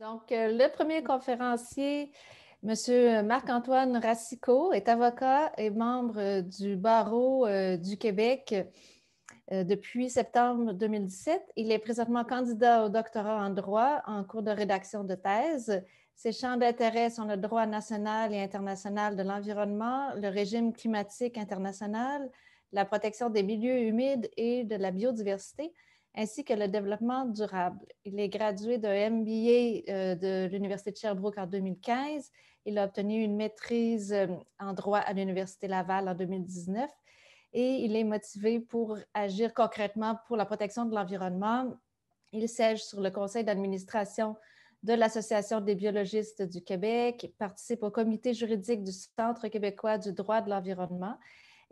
Donc, euh, le premier conférencier, M. Marc-Antoine Racicot, est avocat et membre euh, du barreau euh, du Québec depuis septembre 2017. Il est présentement candidat au doctorat en droit en cours de rédaction de thèse. Ses champs d'intérêt sont le droit national et international de l'environnement, le régime climatique international, la protection des milieux humides et de la biodiversité ainsi que le développement durable. Il est gradué d'un MBA euh, de l'Université de Sherbrooke en 2015. Il a obtenu une maîtrise euh, en droit à l'Université Laval en 2019 et il est motivé pour agir concrètement pour la protection de l'environnement. Il siège sur le conseil d'administration de l'Association des biologistes du Québec, participe au comité juridique du Centre québécois du droit de l'environnement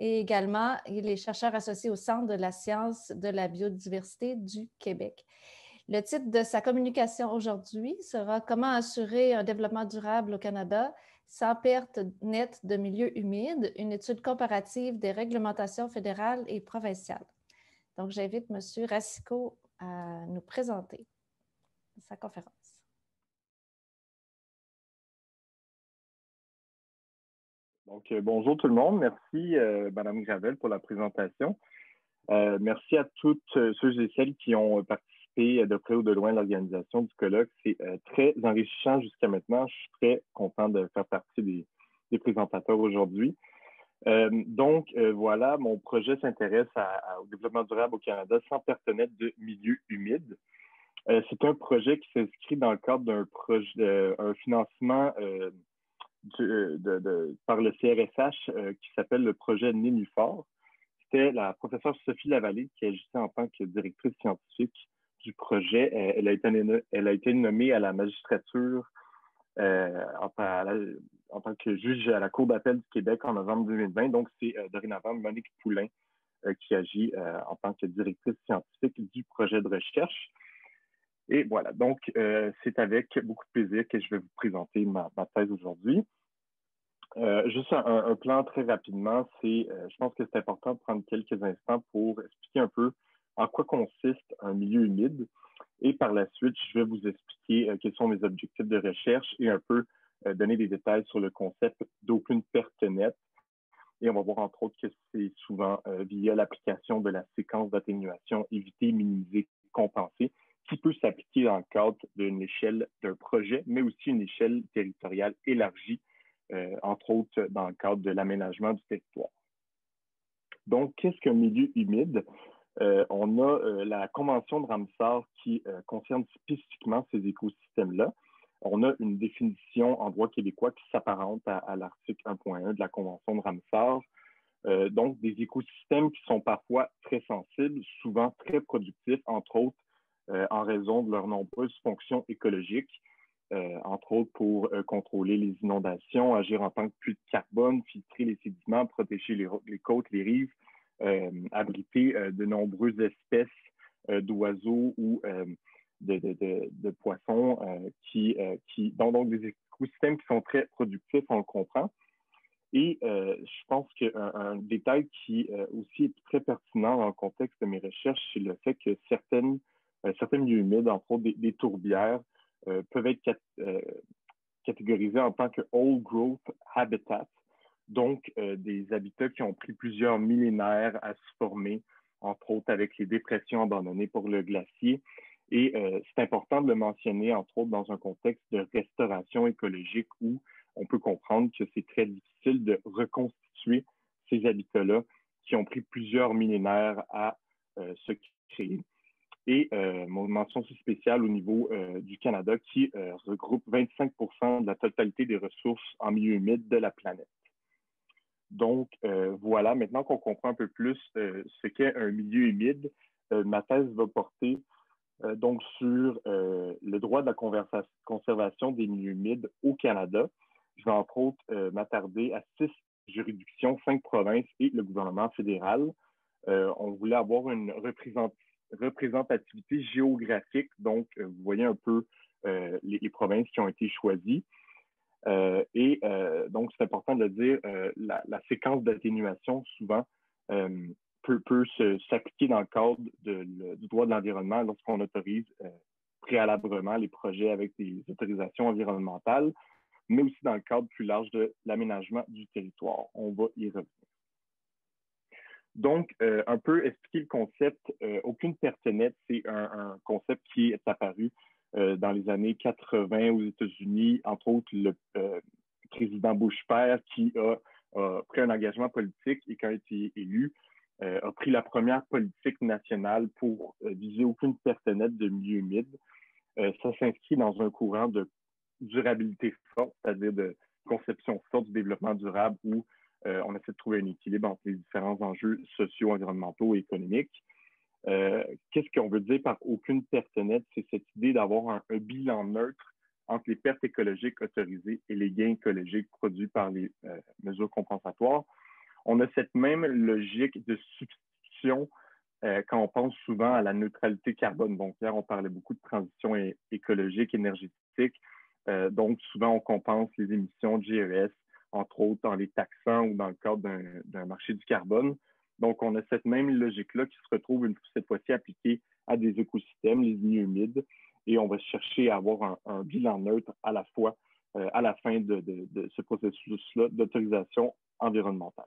et également, il est chercheur associé au Centre de la science de la biodiversité du Québec. Le titre de sa communication aujourd'hui sera Comment assurer un développement durable au Canada sans perte nette de milieux humides, une étude comparative des réglementations fédérales et provinciales. Donc, j'invite M. Racicot à nous présenter sa conférence. Donc, euh, bonjour tout le monde. Merci, euh, Madame Gravel, pour la présentation. Euh, merci à toutes ceux et celles qui ont participé de près ou de loin à l'organisation du colloque. C'est très enrichissant jusqu'à maintenant. Je suis très content de faire partie des, présentateurs aujourd'hui. donc, voilà, mon projet s'intéresse au développement durable au Canada sans pertenêtre de milieux humides. c'est un projet qui s'inscrit dans le cadre d'un financement euh, par le CRSH euh, qui s'appelle le projet Nénuphar. C'était la professeure Sophie Lavallée qui agissait en tant que directrice scientifique du projet. Euh, elle a été, nommée à la magistrature en, tant que juge à la Cour d'appel du Québec en novembre 2020. Donc, c'est dorénavant Monique Poulain qui agit en tant que directrice scientifique du projet de recherche. Et voilà, donc c'est avec beaucoup de plaisir que je vais vous présenter ma, thèse aujourd'hui. Euh, juste un, plan très rapidement, c'est, euh, je pense que c'est important de prendre quelques instants pour expliquer un peu en quoi consiste un milieu humide. Et par la suite, je vais vous expliquer quels sont mes objectifs de recherche et un peu donner des détails sur le concept d'aucune perte nette. Et on va voir entre autres que c'est souvent via l'application de la séquence d'atténuation éviter, minimiser, compenser qui peut s'appliquer dans le cadre d'une échelle d'un projet, mais aussi une échelle territoriale élargie, euh, entre autres dans le cadre de l'aménagement du territoire. Donc, qu'est-ce qu'un milieu humide? Euh, on a euh, la Convention de Ramsar qui concerne spécifiquement ces écosystèmes-là. On a une définition en droit québécois qui s'apparente à, l'article 1.1 de la Convention de Ramsar. donc, des écosystèmes qui sont parfois très sensibles, souvent très productifs, entre autres euh, en raison de leurs nombreuses fonctions écologiques, euh, entre autres pour euh, contrôler les inondations, agir en tant que puits de carbone, filtrer les sédiments, protéger les, côtes, les rives, abriter de nombreuses espèces d'oiseaux ou de, poissons qui, qui donc des écosystèmes qui sont très productifs, on le comprend. Et je pense qu'un détail qui aussi est très pertinent dans le contexte de mes recherches, c'est le fait que certaines euh, certains milieux humides, entre autres des, tourbières, euh, peuvent être euh, catégorisés en tant que old growth habitats, donc des habitats qui ont pris plusieurs millénaires à se former, entre autres avec les dépressions abandonnées pour le glacier. Et c'est important de le mentionner, entre autres, dans un contexte de restauration écologique où on peut comprendre que c'est très difficile de reconstituer ces habitats-là qui ont pris plusieurs millénaires à se créer et euh, mon mention spéciale au niveau euh, du Canada qui euh, regroupe 25% de la totalité des ressources en milieu humide de la planète. Donc, voilà, maintenant qu'on comprend un peu plus ce qu'est un milieu humide, ma thèse va porter donc sur le droit de la conservation des milieux humides au Canada. Je vais entre autres m'attarder à six juridictions, cinq provinces et le gouvernement fédéral. on voulait avoir une représentation représentativité géographique. Donc, euh, vous voyez un peu euh, les, provinces qui ont été choisies. Euh, et donc, c'est important de le dire, la, séquence d'atténuation, souvent, peut, s'appliquer dans le cadre du droit de l'environnement lorsqu'on autorise préalablement les projets avec des autorisations environnementales, mais aussi dans le cadre plus large de l'aménagement du territoire. On va y revenir. Donc, euh, un peu expliquer le concept. Euh, aucune pertenette, c'est un, concept qui est apparu euh, dans les années 80 aux États-Unis, entre autres le président Bush père qui a, pris un engagement politique et qui a été élu, a pris la première politique nationale pour viser aucune pertenette de milieu humide. ça s'inscrit dans un courant de durabilité forte, c'est-à-dire de conception forte du développement durable où euh, on essaie de trouver un équilibre entre les différents enjeux sociaux, environnementaux et économiques. Euh, qu'est-ce qu'on veut dire par aucune perte nette? C'est cette idée d'avoir un, bilan neutre entre les pertes écologiques autorisées et les gains écologiques produits par les euh, mesures compensatoires. On a cette même logique de substitution quand on pense souvent à la neutralité carbone. Donc, hier, on parlait beaucoup de transition écologique, énergétique. donc, souvent, on compense les émissions de GES entre autres dans les taxants ou dans le cadre d'un marché du carbone. Donc, on a cette même logique-là qui se retrouve une, cette fois-ci appliquée à des écosystèmes, les milieux humides, et on va chercher à avoir un, bilan neutre à la fois euh, à la fin de, ce processus-là d'autorisation environnementale.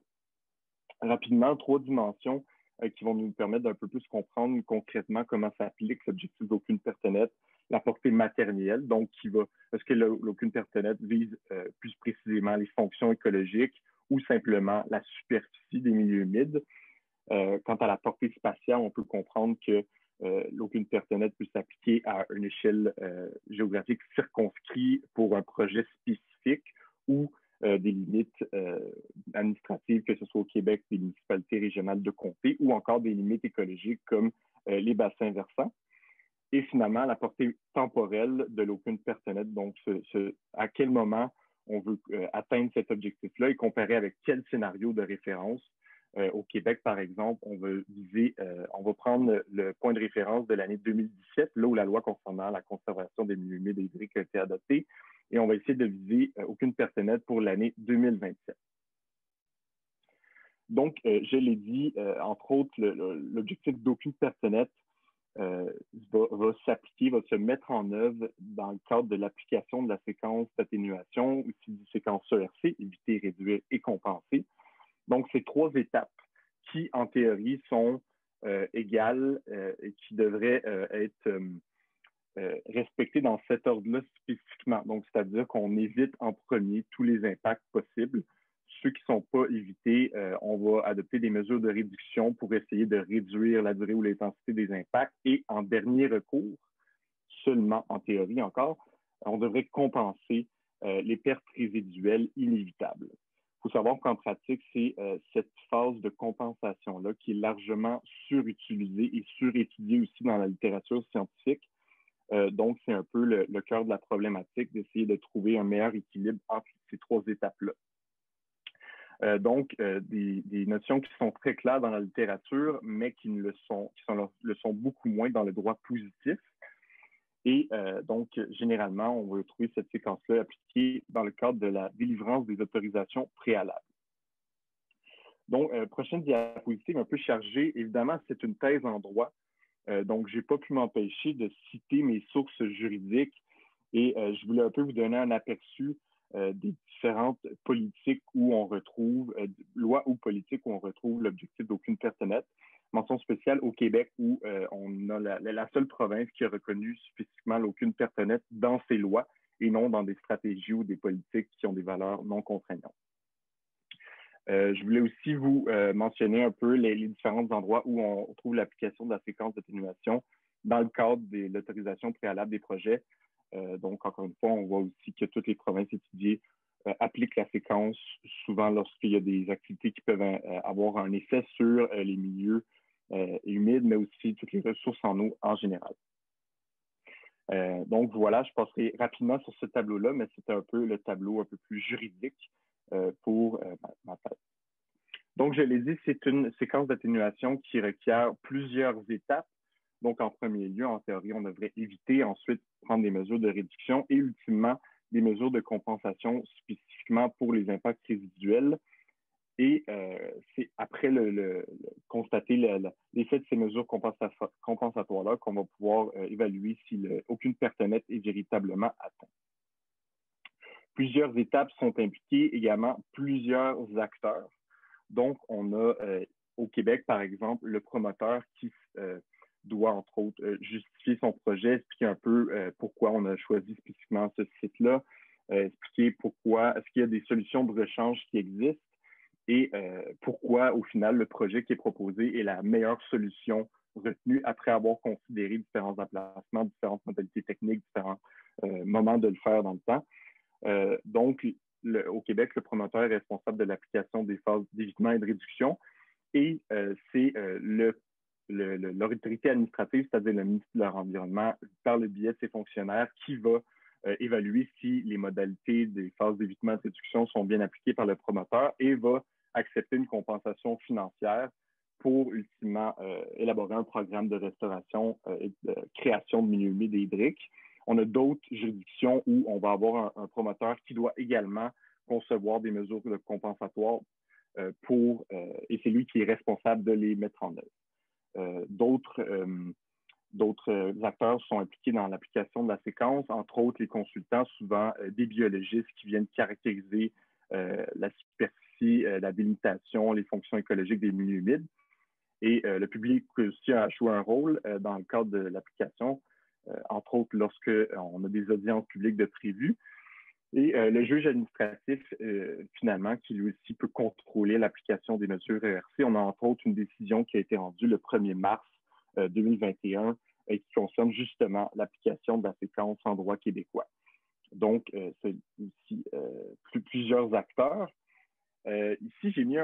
Rapidement, trois dimensions euh, qui vont nous permettre d'un peu plus comprendre concrètement comment s'applique l'objectif d'aucune pertenette la portée matérielle, donc qui va, est-ce que l'aucune pertenette vise euh, plus précisément les fonctions écologiques ou simplement la superficie des milieux humides. Euh, quant à la portée spatiale, on peut comprendre que euh, l'aucune pertenette peut s'appliquer à une échelle géographique circonscrite pour un projet spécifique ou des limites administratives, que ce soit au Québec, des municipalités régionales de comté, ou encore des limites écologiques comme les bassins versants et finalement la portée temporelle de l'aucune pertinente. Donc, à quel moment on veut euh, atteindre cet objectif-là et comparer avec quel scénario de référence? Euh, au Québec, par exemple, on veut viser, euh, on va prendre le point de référence de l'année 2017, là où la loi concernant la conservation des milieux humides et hydriques a été adoptée, et on va essayer de viser aucune pertinente pour l'année 2027. Donc, je l'ai dit, entre autres, l'objectif d'aucune pertinente euh, va, s'appliquer, va se mettre en œuvre dans le cadre de l'application de la séquence d'atténuation, aussi du séquence ERC, éviter, réduire et compenser. Donc, ces trois étapes qui, en théorie, sont euh, égales euh, et qui devraient être respectées dans cet ordre-là spécifiquement. Donc, c'est-à-dire qu'on évite en premier tous les impacts possibles ceux qui ne sont pas évités, euh, on va adopter des mesures de réduction pour essayer de réduire la durée ou l'intensité des impacts. Et en dernier recours, seulement en théorie encore, on devrait compenser euh, les pertes résiduelles inévitables. Il faut savoir qu'en pratique, c'est euh, cette phase de compensation-là qui est largement surutilisée et surétudiée aussi dans la littérature scientifique. donc, c'est un peu le, le cœur de la problématique d'essayer de trouver un meilleur équilibre entre ces trois étapes-là. Euh, donc, euh, des, notions qui sont très claires dans la littérature, mais qui, ne le, sont, beaucoup moins dans le droit positif. Et euh, donc, généralement, on va trouver cette séquence-là appliquée dans le cadre de la délivrance des autorisations préalables. Donc, prochaine diapositive un peu chargée. Évidemment, c'est une thèse en droit. donc, je n'ai pas pu m'empêcher de citer mes sources juridiques et je voulais un peu vous donner un aperçu euh, des différentes politiques où on retrouve, euh, lois ou politiques où on retrouve l'objectif d'aucune personne nette. Mention spéciale au Québec où euh, on a la, seule province qui a reconnu spécifiquement l'aucune personne nette dans ses lois et non dans des stratégies ou des politiques qui ont des valeurs non contraignantes. je voulais aussi vous mentionner un peu les, les, différents endroits où on trouve l'application de la séquence d'atténuation dans le cadre de l'autorisation préalable des projets. Euh, donc, encore une fois, on voit aussi que toutes les provinces étudiées euh, appliquent la séquence souvent lorsqu'il y a des activités qui peuvent euh, avoir un effet sur les milieux humides, mais aussi toutes les ressources en eau en général. donc voilà, je passerai rapidement sur ce tableau-là, mais c'est un peu le tableau un peu plus juridique pour ma, thèse. Donc, je l'ai dit, c'est une séquence d'atténuation qui requiert plusieurs étapes donc, en premier lieu, en théorie, on devrait éviter ensuite prendre des mesures de réduction et ultimement des mesures de compensation spécifiquement pour les impacts résiduels. Et c'est après le, constater l'effet de ces mesures compensatoires-là qu'on va pouvoir évaluer si aucune perte nette est véritablement atteinte. Plusieurs étapes sont impliquées, également plusieurs acteurs. Donc, on a au Québec, par exemple, le promoteur qui doit, entre autres, euh, justifier son projet, expliquer un peu euh, pourquoi on a choisi spécifiquement ce site-là, euh, expliquer pourquoi, est-ce qu'il y a des solutions de rechange qui existent et pourquoi, au final, le projet qui est proposé est la meilleure solution retenue après avoir considéré différents emplacements, différentes modalités techniques, différents moments de le faire dans le temps. donc, au Québec, le promoteur est responsable de l'application des phases d'évitement et de réduction et c'est le l'autorité administrative, c'est-à-dire le ministre de l'Environnement, par le biais de ses fonctionnaires, qui va euh, évaluer si les modalités des phases d'évitement de réduction sont bien appliquées par le promoteur et va accepter une compensation financière pour ultimement euh, élaborer un programme de restauration euh, et de création de milieux humides et hydriques. On a d'autres juridictions où on va avoir un, promoteur qui doit également concevoir des mesures compensatoires pour, et c'est lui qui est responsable de les mettre en œuvre. Euh, d'autres euh, d'autres euh, acteurs sont impliqués dans l'application de la séquence, entre autres les consultants, souvent des biologistes qui viennent caractériser la superficie, la délimitation, les fonctions écologiques des milieux humides. Et le public aussi a joué un rôle dans le cadre de l'application, entre autres lorsqu'on a des audiences publiques de prévues. Et le juge administratif, finalement, qui lui aussi peut contrôler l'application des mesures ERC. On a entre autres une décision qui a été rendue le 1er mars 2021 et qui concerne justement l'application de la séquence en droit québécois. Donc, c'est aussi plusieurs acteurs. ici, j'ai mis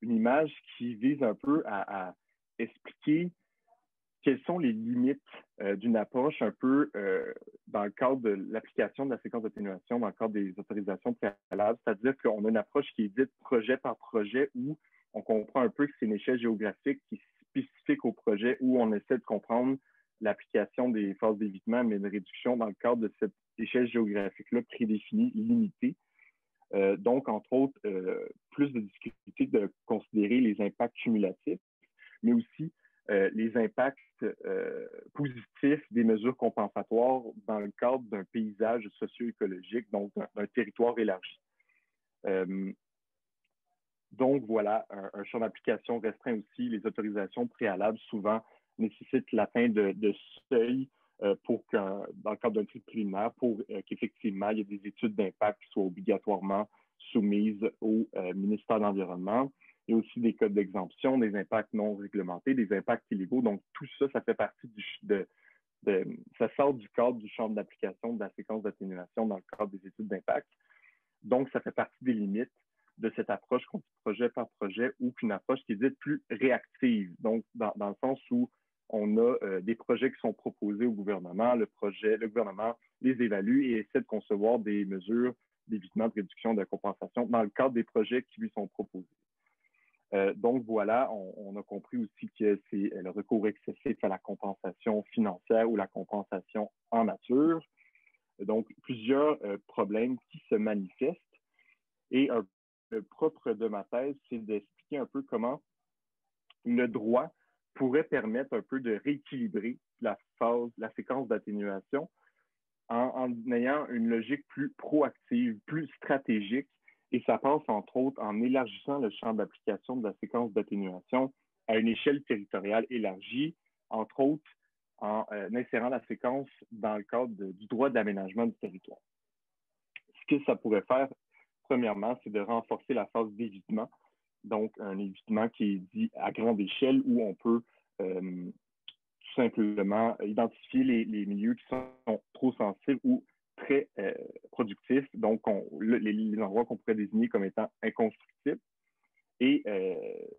une image qui vise un peu à expliquer quelles sont les limites euh, d'une approche un peu euh, dans le cadre de l'application de la séquence d'atténuation, dans le cadre des autorisations préalables, c'est-à-dire qu'on a une approche qui est dite projet par projet où on comprend un peu que c'est une échelle géographique qui est spécifique au projet où on essaie de comprendre l'application des phases d'évitement, mais de réduction dans le cadre de cette échelle géographique-là prédéfinie, limitée. Euh, donc, entre autres, plus de difficultés de considérer les impacts cumulatifs, mais aussi euh, les impacts euh, positifs des mesures compensatoires dans le cadre d'un paysage socio-écologique, donc d'un territoire élargi. Euh, donc voilà, un, champ d'application restreint aussi. Les autorisations préalables souvent nécessitent l'atteinte de, seuils pour dans le cadre d'un tri préliminaire, pour qu'effectivement il y ait des études d'impact qui soient obligatoirement soumises au ministère de l'Environnement. Il y a aussi des codes d'exemption, des impacts non réglementés, des impacts illégaux. Donc, tout ça, ça fait partie du, de, ça sort du cadre du champ d'application de la séquence d'atténuation dans le cadre des études d'impact. Donc, ça fait partie des limites de cette approche qu'on dit projet par projet ou qu'une approche qui est dite plus réactive. Donc, dans, le sens où on a euh, des projets qui sont proposés au gouvernement, le projet, le gouvernement les évalue et essaie de concevoir des mesures d'évitement, de réduction, de compensation dans le cadre des projets qui lui sont proposés. Euh, donc voilà, on, a compris aussi que c'est le recours excessif à la compensation financière ou la compensation en nature. Donc plusieurs euh, problèmes qui se manifestent. Et le propre de ma thèse, c'est d'expliquer un peu comment le droit pourrait permettre un peu de rééquilibrer la phase, la séquence d'atténuation en, ayant une logique plus proactive, plus stratégique et ça passe, entre autres, en élargissant le champ d'application de la séquence d'atténuation à une échelle territoriale élargie, entre autres en euh, insérant la séquence dans le cadre du droit d'aménagement du territoire. Ce que ça pourrait faire, premièrement, c'est de renforcer la phase d'évitement, donc un évitement qui est dit à grande échelle où on peut euh, tout simplement identifier les, les, milieux qui sont trop sensibles ou très euh, productif. Donc, les, endroits qu'on pourrait désigner comme étant inconstructibles. Et euh,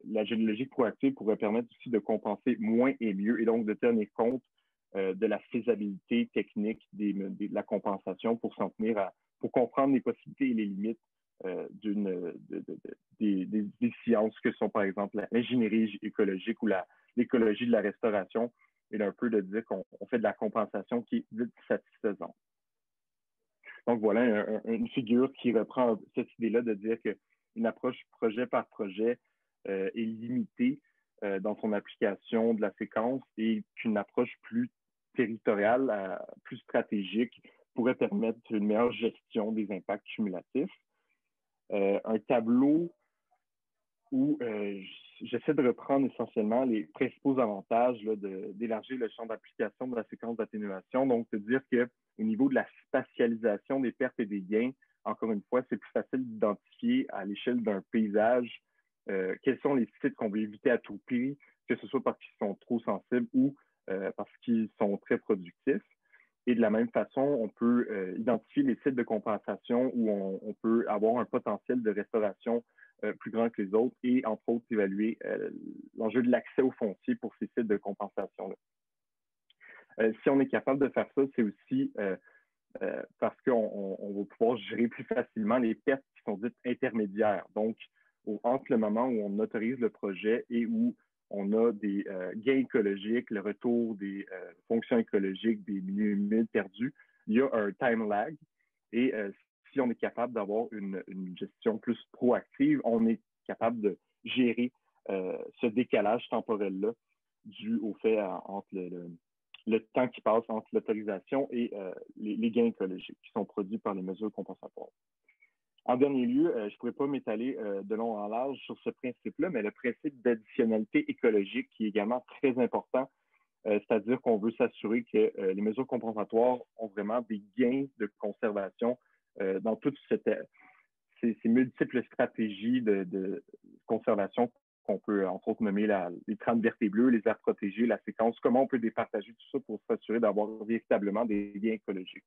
la géologique proactive pourrait permettre aussi de compenser moins et mieux et donc de tenir compte euh, de la faisabilité technique de la compensation pour s'en tenir à, pour comprendre les possibilités et les limites d'une, des, des, sciences que sont par exemple l'ingénierie écologique ou l'écologie de la restauration et un peu de dire qu'on fait de la compensation qui est satisfaisante. Donc voilà une figure qui reprend cette idée-là de dire qu'une une approche projet par projet est limitée dans son application de la séquence et qu'une approche plus territoriale, plus stratégique, pourrait permettre une meilleure gestion des impacts cumulatifs. un tableau où euh, j'essaie de reprendre essentiellement les principaux avantages d'élargir le champ d'application de la séquence d'atténuation. Donc, de dire qu'au niveau de la spatialisation des pertes et des gains, encore une fois, c'est plus facile d'identifier à l'échelle d'un paysage euh, quels sont les sites qu'on veut éviter à tout prix, que ce soit parce qu'ils sont trop sensibles ou euh, parce qu'ils sont très productifs. Et de la même façon, on peut identifier les sites de compensation où on, peut avoir un potentiel de restauration euh, plus grand que les autres et, entre autres, évaluer euh, l'enjeu de l'accès au foncier pour ces sites de compensation-là. Euh, si on est capable de faire ça, c'est aussi parce qu'on va pouvoir gérer plus facilement les pertes qui sont dites intermédiaires. Donc, entre le moment où on autorise le projet et où on a des gains écologiques, le retour des fonctions écologiques, des milieux humides perdus, il y a un time lag. Et si on est capable d'avoir une, gestion plus proactive, on est capable de gérer euh, ce décalage temporel-là dû au fait entre le, temps qui passe entre l'autorisation et euh, les, gains écologiques qui sont produits par les mesures compensatoires. En dernier lieu, euh, je ne pourrais pas m'étaler de long en large sur ce principe-là, mais le principe d'additionnalité écologique qui est également très important, c'est-à-dire qu'on veut s'assurer que les mesures compensatoires ont vraiment des gains de conservation dans toutes ces, multiples stratégies de, conservation qu'on peut, entre autres, nommer les 30 vertés les aires protégées, la séquence, comment on peut départager tout ça pour s'assurer d'avoir véritablement des biens écologiques?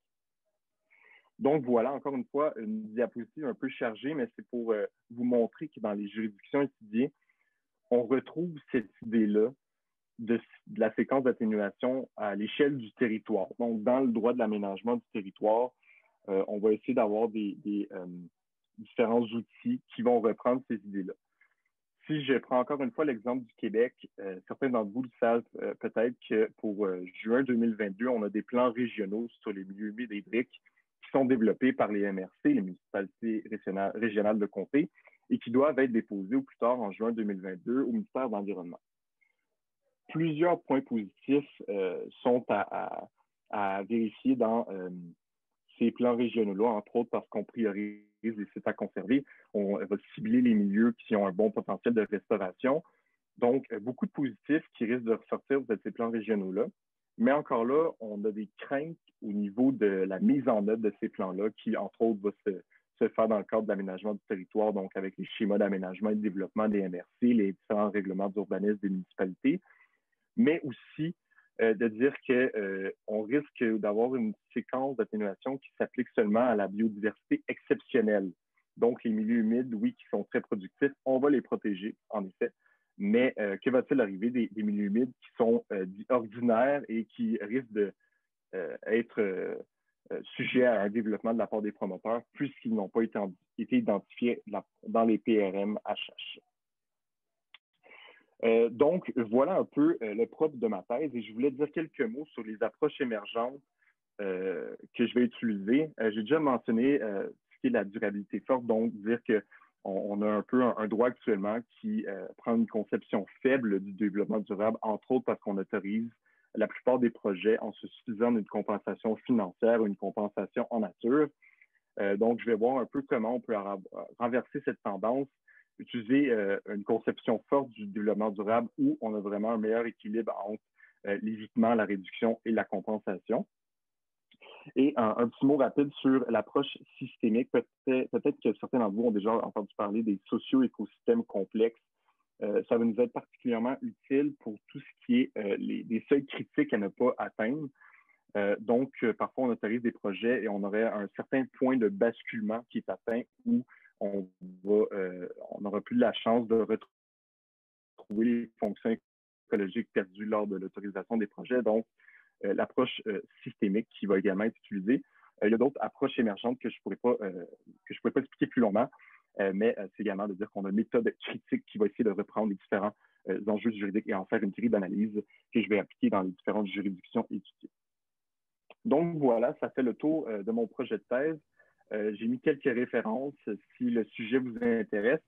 Donc voilà, encore une fois, une diapositive un peu chargée, mais c'est pour euh, vous montrer que dans les juridictions étudiées, on retrouve cette idée-là de, la séquence d'atténuation à l'échelle du territoire. Donc, dans le droit de l'aménagement du territoire, euh, on va essayer d'avoir des, euh, différents outils qui vont reprendre ces idées-là. Si je prends encore une fois l'exemple du Québec, euh, certains d'entre vous le savent peut-être que pour juin 2022, on a des plans régionaux sur les milieux humides hydriques qui sont développés par les MRC, les municipalités régionales de comté, et qui doivent être déposés au plus tard en juin 2022 au ministère de l'Environnement. Plusieurs points positifs sont à, vérifier dans ces plans régionaux-là, entre autres parce qu'on priorise les sites à conserver. On va cibler les milieux qui ont un bon potentiel de restauration. Donc, euh, beaucoup de positifs qui risquent de ressortir de ces plans régionaux-là. Mais encore là, on a des craintes au niveau de la mise en œuvre de ces plans-là qui, entre autres, va se, faire dans le cadre de l'aménagement du territoire, donc avec les schémas d'aménagement et de développement des MRC, les différents règlements d'urbanisme des municipalités, mais aussi euh, de dire qu'on euh, risque d'avoir une séquence d'atténuation qui s'applique seulement à la biodiversité exceptionnelle. Donc, les milieux humides, oui, qui sont très productifs, on va les protéger, en effet. Mais euh, que va-t-il arriver des, milieux humides qui sont ordinaires et qui risquent d'être sujets à un développement de la part des promoteurs puisqu'ils n'ont pas été, été identifiés dans les PRM HH? Euh, donc, voilà un peu euh, le propre de ma thèse et je voulais dire quelques mots sur les approches émergentes euh, que je vais utiliser. J'ai déjà mentionné ce qui est la durabilité forte, donc dire qu'on on a un peu un, droit actuellement qui prend une conception faible du développement durable, entre autres parce qu'on autorise la plupart des projets en se suffisant d'une compensation financière ou une compensation en nature. donc, je vais voir un peu comment on peut renverser cette tendance utiliser euh, une conception forte du développement durable où on a vraiment un meilleur équilibre entre euh, l'évitement, la réduction et la compensation. Et un, petit mot rapide sur l'approche systémique. Peut-être que certains d'entre vous ont déjà entendu parler des socio-écosystèmes complexes. Euh, ça va nous être particulièrement utile pour tout ce qui est les, des seuils critiques à ne pas atteindre. donc, parfois, on autorise des projets et on aurait un certain point de basculement qui est atteint où on euh, n'aura plus la chance de retrouver les fonctions écologiques perdues lors de l'autorisation des projets. Donc, euh, l'approche euh, systémique qui va également être utilisée. il y a d'autres approches émergentes que je ne pourrais, pourrais pas expliquer plus longuement, mais c'est également de dire qu'on a une méthode critique qui va essayer de reprendre les différents enjeux juridiques et en faire une série d'analyses que je vais appliquer dans les différentes juridictions étudiées. Donc voilà, ça fait le tour de mon projet de thèse. Euh, j'ai mis quelques références si le sujet vous intéresse.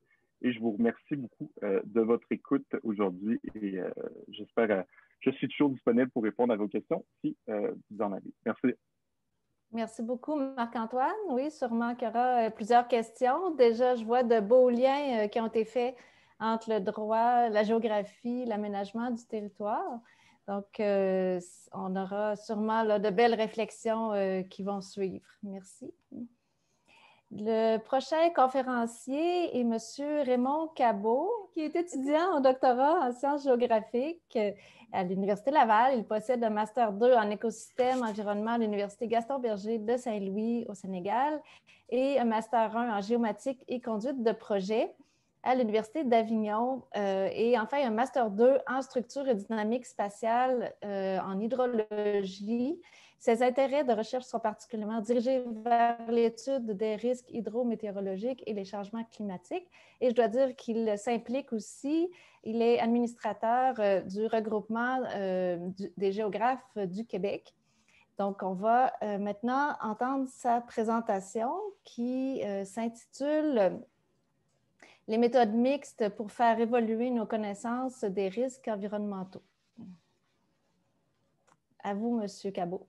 Et je vous remercie beaucoup de votre écoute aujourd'hui et j'espère, je suis toujours disponible pour répondre à vos questions si vous en avez. Merci. Merci beaucoup, Marc-Antoine. Oui, sûrement qu'il y aura plusieurs questions. Déjà, je vois de beaux liens qui ont été faits entre le droit, la géographie, l'aménagement du territoire. Donc, euh, on aura sûrement de belles réflexions euh, qui vont suivre. Merci. Le prochain conférencier est M. Raymond Cabot, qui est étudiant au doctorat en sciences géographiques à l'Université Laval. Il possède un Master 2 en écosystème environnement à l'Université Gaston Berger de Saint-Louis au Sénégal et un Master 1 en géomatique et conduite de projet à l'Université d'Avignon euh, et enfin un Master 2 en structure et dynamique spatiale euh, en hydrologie. Ses intérêts de recherche sont particulièrement dirigés vers l'étude des risques hydrométéorologiques et les changements climatiques. Et je dois dire qu'il s'implique aussi, il est administrateur euh, du regroupement des géographes du Québec. Donc, on va maintenant entendre sa présentation qui s'intitule les méthodes mixtes pour faire évoluer nos connaissances des risques environnementaux. À vous, Monsieur Cabot.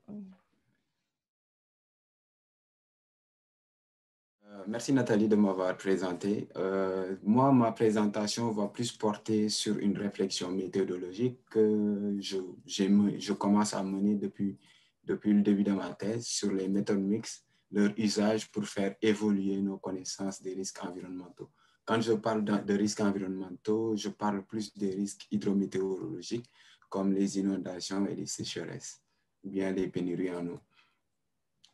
Euh, merci Nathalie de m'avoir présenté. Euh, moi, ma présentation va plus porter sur une réflexion méthodologique que je, je commence à mener depuis, depuis le début de ma thèse sur les méthodes mixtes, leur usage pour faire évoluer nos connaissances des risques environnementaux. Quand je parle de, risques environnementaux, je parle plus des risques hydrométéorologiques comme les inondations et les sécheresses, ou bien les pénuries en eau.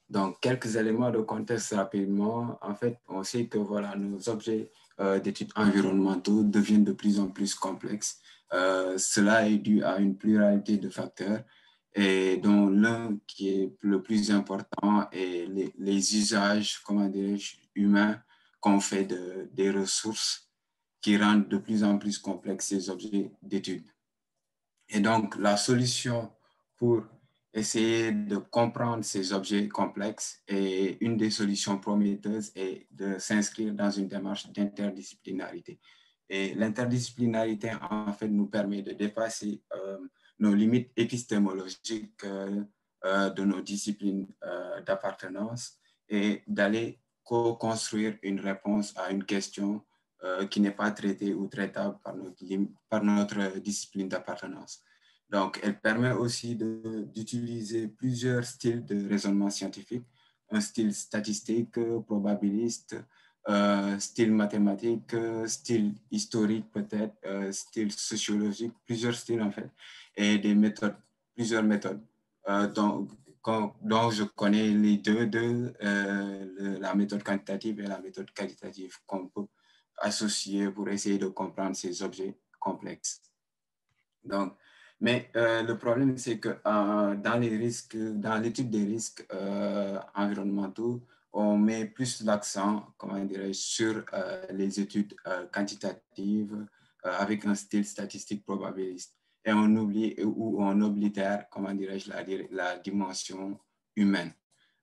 Donc, quelques éléments de contexte rapidement. En fait, on sait que voilà, nos objets euh, d'études environnementaux deviennent de plus en plus complexes. Euh, cela est dû à une pluralité de facteurs et dont l'un qui est le plus important est les, usages, comment dirais-je, humains qu'on fait de, des ressources qui rendent de plus en plus complexes ces objets d'étude. Et donc, la solution pour essayer de comprendre ces objets complexes et une des solutions prometteuses est de s'inscrire dans une démarche d'interdisciplinarité. Et l'interdisciplinarité, en fait, nous permet de dépasser euh, nos limites épistémologiques euh, euh, de nos disciplines d'appartenance et d'aller co-construire une réponse à une question euh, qui n'est pas traitée ou traitable par notre, par notre discipline d'appartenance. Donc, elle permet aussi d'utiliser plusieurs styles de raisonnement scientifique, un style statistique, probabiliste, euh, style mathématique, style historique peut-être, euh, style sociologique, plusieurs styles en fait, et des méthodes, plusieurs méthodes. donc, dont je connais les deux, deux euh, la méthode quantitative et la méthode qualitative qu'on peut associer pour essayer de comprendre ces objets complexes. Donc, mais euh, le problème, c'est que euh, dans les risques, dans l'étude des risques environnementaux, on met plus l'accent, comment dirais sur les études quantitatives avec un style statistique probabiliste et on oublie ou on oblitère, comment dirais-je, la, la, dimension humaine.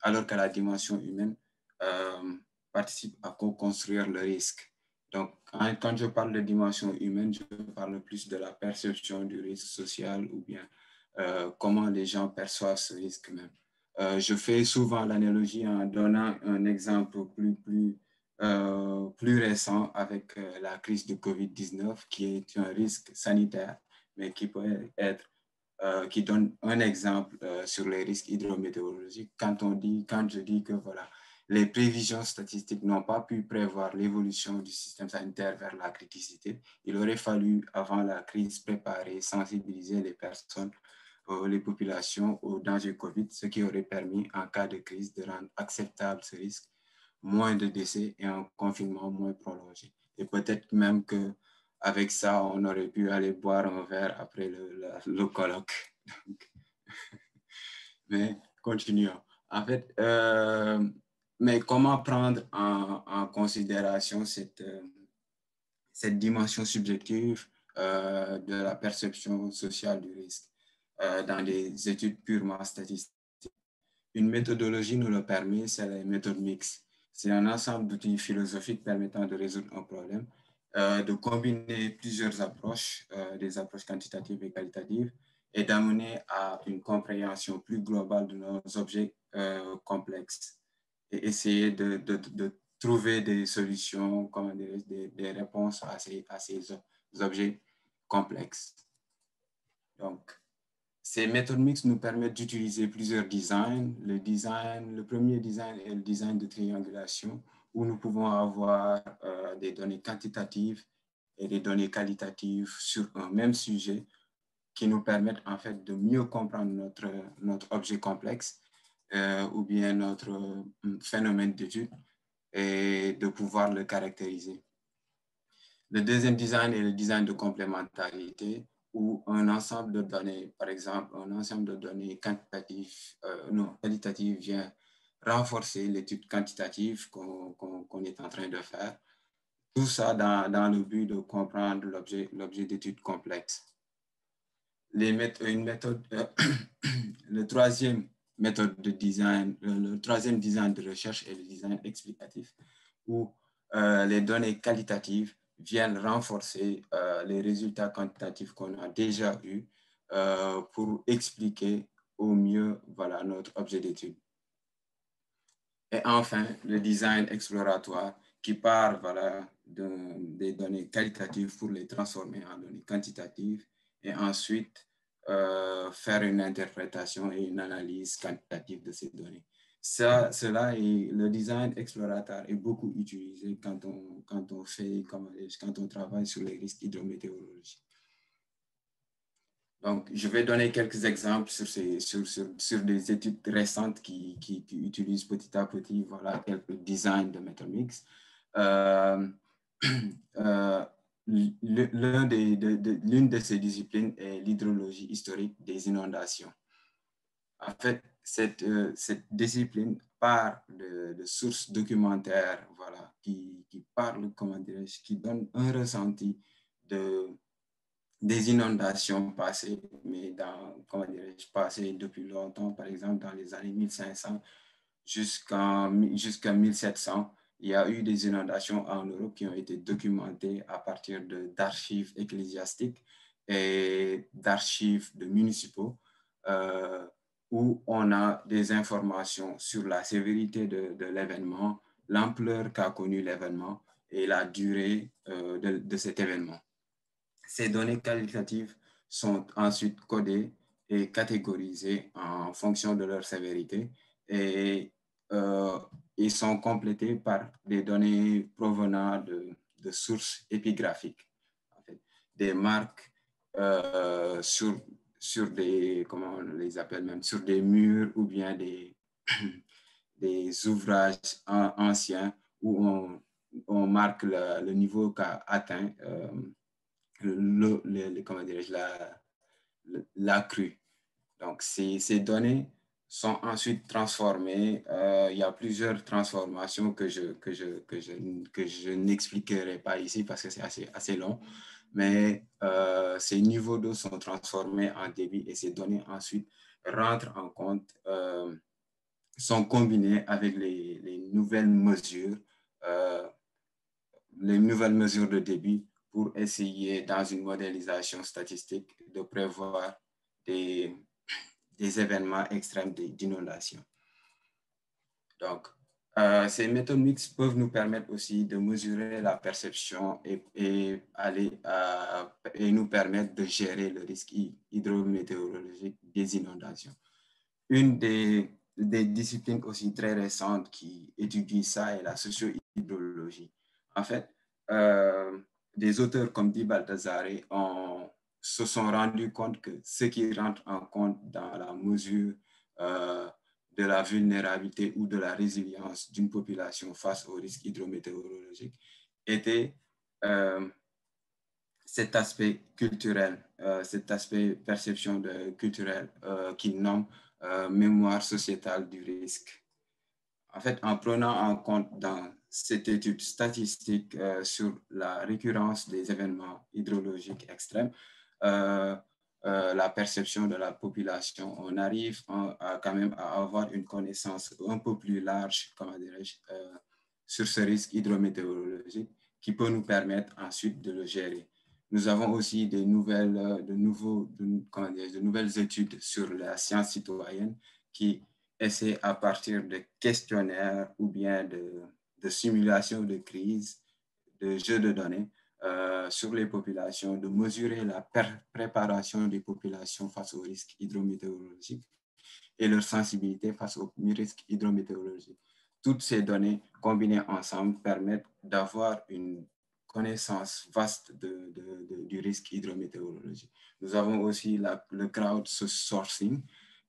Alors que la dimension humaine euh, participe à co-construire le risque. Donc, quand, je parle de dimension humaine, je parle plus de la perception du risque social ou bien euh, comment les gens perçoivent ce risque même. Euh, je fais souvent l'analogie en donnant un exemple plus, plus, plus récent avec la crise de COVID-19, qui est un risque sanitaire mais qui peut être, euh, qui donne un exemple euh, sur les risques hydrométéorologiques. Quand on dit, quand je dis que voilà, les prévisions statistiques n'ont pas pu prévoir l'évolution du système sanitaire vers la criticité, il aurait fallu, avant la crise, préparer, sensibiliser les personnes, euh, les populations au danger Covid, ce qui aurait permis, en cas de crise, de rendre acceptable ce risque, moins de décès et un confinement moins prolongé. Et peut-être même que avec ça, on aurait pu aller boire un verre après le, colloque. mais continuons. En fait, euh, mais comment prendre en, considération cette, euh, cette dimension subjective euh, de la perception sociale du risque dans des études purement statistiques? Une méthodologie nous le permet, c'est la méthode mixte. C'est un ensemble d'outils philosophiques permettant de résoudre un problème de combiner plusieurs approches, des approches quantitatives et qualitatives, et d'amener à une compréhension plus globale de nos objets complexes et essayer de, de, de, trouver des solutions, comment dire, des, des, réponses à ces, à ces objets complexes. Donc, ces méthodes mixtes nous permettent d'utiliser plusieurs designs. Le design, le premier design est le design de triangulation, où nous pouvons avoir euh, des données quantitatives et des données qualitatives sur un même sujet qui nous permettent en fait de mieux comprendre notre, notre objet complexe euh, ou bien notre euh, phénomène d'étude et de pouvoir le caractériser. Le deuxième design est le design de complémentarité où un ensemble de données, par exemple, un ensemble de données quantitatives, non, qualitatives vient renforcer l'étude quantitative qu'on est en train de faire. Tout ça dans, dans le but de comprendre l'objet d'étude complexe. Les une méthode, euh, le troisième méthode de design, le, troisième design de recherche est le design explicatif, où euh, les données qualitatives viennent renforcer euh, les résultats quantitatifs qu'on a déjà eus euh, pour expliquer au mieux voilà, notre objet d'étude. Et enfin, le design exploratoire qui part de, des données qualitatives pour les transformer en données quantitatives et ensuite euh, faire une interprétation et une analyse quantitative de ces données. Ça, cela le design exploratoire est beaucoup utilisé quand on, quand on fait, quand on travaille sur les risques hydrométéorologiques. Donc, je vais donner quelques exemples sur, ces, sur, sur, sur des études récentes qui, qui, utilisent petit à petit voilà, quelques designs de MetaMix. Euh, euh, L'une de, de, de ces disciplines est l'hydrologie historique des inondations. En fait, cette, euh, cette discipline part de, sources documentaires voilà, qui, qui parlent, comment qui donnent un ressenti de, des inondations passées, mais dans, comment passées depuis longtemps, par exemple dans les années 1500 jusqu'en jusqu'à 1700 il y a eu des inondations en Europe qui ont été documentées à partir d'archives ecclésiastiques et d'archives de municipaux euh, où on a des informations sur la sévérité de, de l'événement, l'ampleur qu'a connu l'événement et la durée euh, de, de, cet événement. Ces données qualitatives sont ensuite codées et catégorisées en fonction de leur sévérité et euh, ils sont complétés par des données provenant de, sources épigraphiques, des marques euh, sur, sur des, comment on les appelle même, sur des murs ou bien des, des ouvrages anciens où on, marque le, le niveau qu'a atteint euh, le, le, comment la, la crue. Donc, ces, ces données sont ensuite transformés. Euh, il y a plusieurs transformations que je, que je, que je, que je n'expliquerai pas ici parce que c'est assez, assez long. Mais euh, ces niveaux d'eau sont transformés en débit et ces données ensuite rentrent en compte, euh, sont combinées avec les nouvelles mesures, les nouvelles mesures de débit pour essayer, dans une modélisation statistique, de prévoir des, événements extrêmes d'inondation. Donc, euh, ces méthodes mixtes peuvent nous permettre aussi de mesurer la perception et, aller, euh, et nous permettre de gérer le risque hydrométéorologique des inondations. Une des, des disciplines aussi très récentes qui étudie ça est la socio-hydrologie. En fait, euh, des auteurs comme Di Baldassare se sont rendus compte que ce qui rentre en compte dans la mesure euh, de la vulnérabilité ou de la résilience d'une population face aux risques hydrométéorologiques était euh, cet aspect culturel, euh, cet aspect perception de, culturelle qu'il nomme mémoire sociétale du risque. En fait, en prenant en compte dans cette étude statistique sur la récurrence des événements hydrologiques extrêmes, euh, euh, la perception de la population, on arrive quand même à avoir une connaissance un peu plus large, comment euh, sur ce risque hydrométéorologique qui peut nous permettre ensuite de le gérer. Nous avons aussi de nouvelles, de nouveaux, de, de nouvelles études sur la science citoyenne qui essaient à partir de questionnaires ou bien de, de simulations de crise, de jeux de données, euh, sur les populations, de mesurer la préparation des populations face aux risques hydrométéorologiques et leur sensibilité face aux risques hydrométéorologiques. Toutes ces données combinées ensemble permettent d'avoir une connaissance vaste du risque hydrométéorologique. Nous avons aussi le crowdsourcing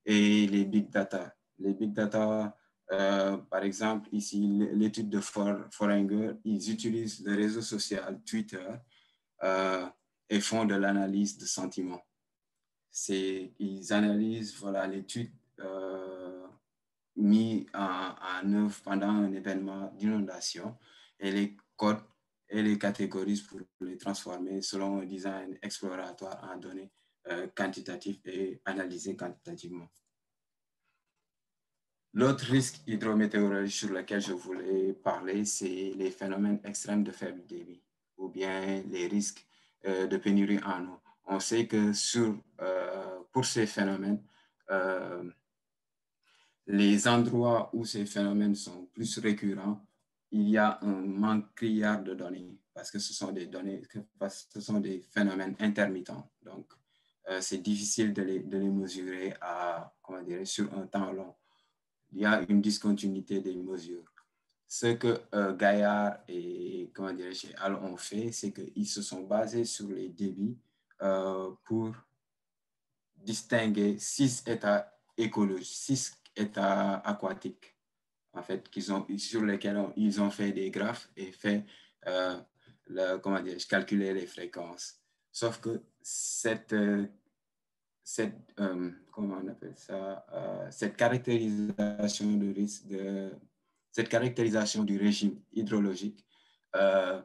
et les big data. Les big data euh, par exemple, ici, l'étude de Forenger, ils utilisent le réseau social Twitter euh, et font de l'analyse de sentiments. Ils analysent voilà, l'étude euh, mise en, en, œuvre pendant un événement d'inondation et les codes et les catégorisent pour les transformer selon un design exploratoire en données euh, quantitatives et analysées quantitativement. L'autre risque hydrométéorologique sur lequel je voulais parler, c'est les phénomènes extrêmes de faible débit ou bien les risques euh, de pénurie en eau. On sait que sur, euh, pour ces phénomènes, euh, les endroits où ces phénomènes sont plus récurrents, il y a un manque criard de données parce que ce sont des données, parce que ce sont des phénomènes intermittents. Donc, c'est difficile de les, de les mesurer à, comment dire, sur un temps long il y a une discontinuité des mesures. Ce que euh, Gaillard et comment Al ont fait, c'est qu'ils se sont basés sur les débits euh, pour distinguer six états écologiques, six états aquatiques, en fait, ont, sur lesquels ils ont fait des graphes et fait, euh, comment dire, calculer les fréquences. Sauf que cette cette, euh, comment on appelle ça, euh, cette caractérisation du risque de, cette caractérisation du régime hydrologique, euh,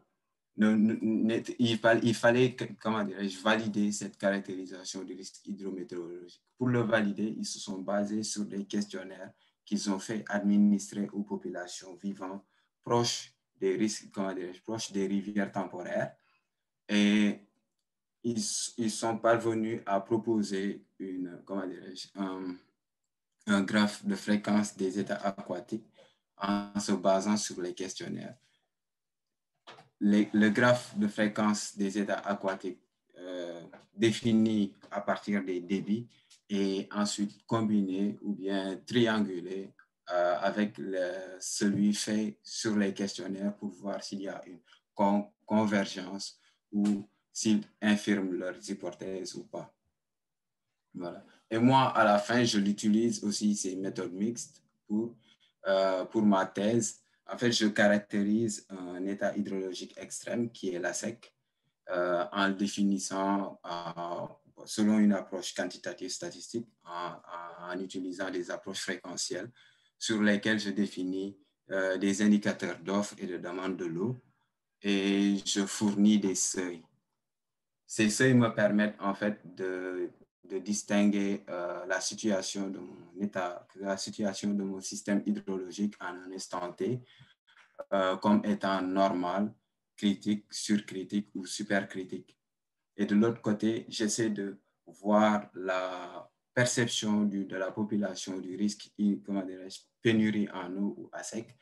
il, fallait, il fallait comment valider cette caractérisation du risque hydrométéorologique. Pour le valider, ils se sont basés sur des questionnaires qu'ils ont fait administrer aux populations vivant proches des risques, comment proches des rivières temporaires. Et ils, ils, sont parvenus à proposer une, comment un, un, graphe de fréquence des états aquatiques en se basant sur les questionnaires. le graphe de fréquence des états aquatiques euh, défini à partir des débits et ensuite combiné ou bien triangulé euh, avec celui fait sur les questionnaires pour voir s'il y a une con convergence ou s'ils infirment leurs hypothèses ou pas. Voilà. Et moi, à la fin, je l'utilise aussi, ces méthodes mixtes pour, euh, pour ma thèse. En fait, je caractérise un état hydrologique extrême qui est la sec euh, en le définissant euh, selon une approche quantitative statistique en, utilisant des approches fréquentielles sur lesquelles je définis des indicateurs d'offre et de demande de l'eau et je fournis des seuils ces seuils me permettent en fait de, de distinguer euh, la situation de mon état, la situation de mon système hydrologique en un instant T euh, comme étant normal, critique, surcritique ou supercritique. Et de l'autre côté, j'essaie de voir la perception de la population du risque, comment pénurie en eau ou à sec,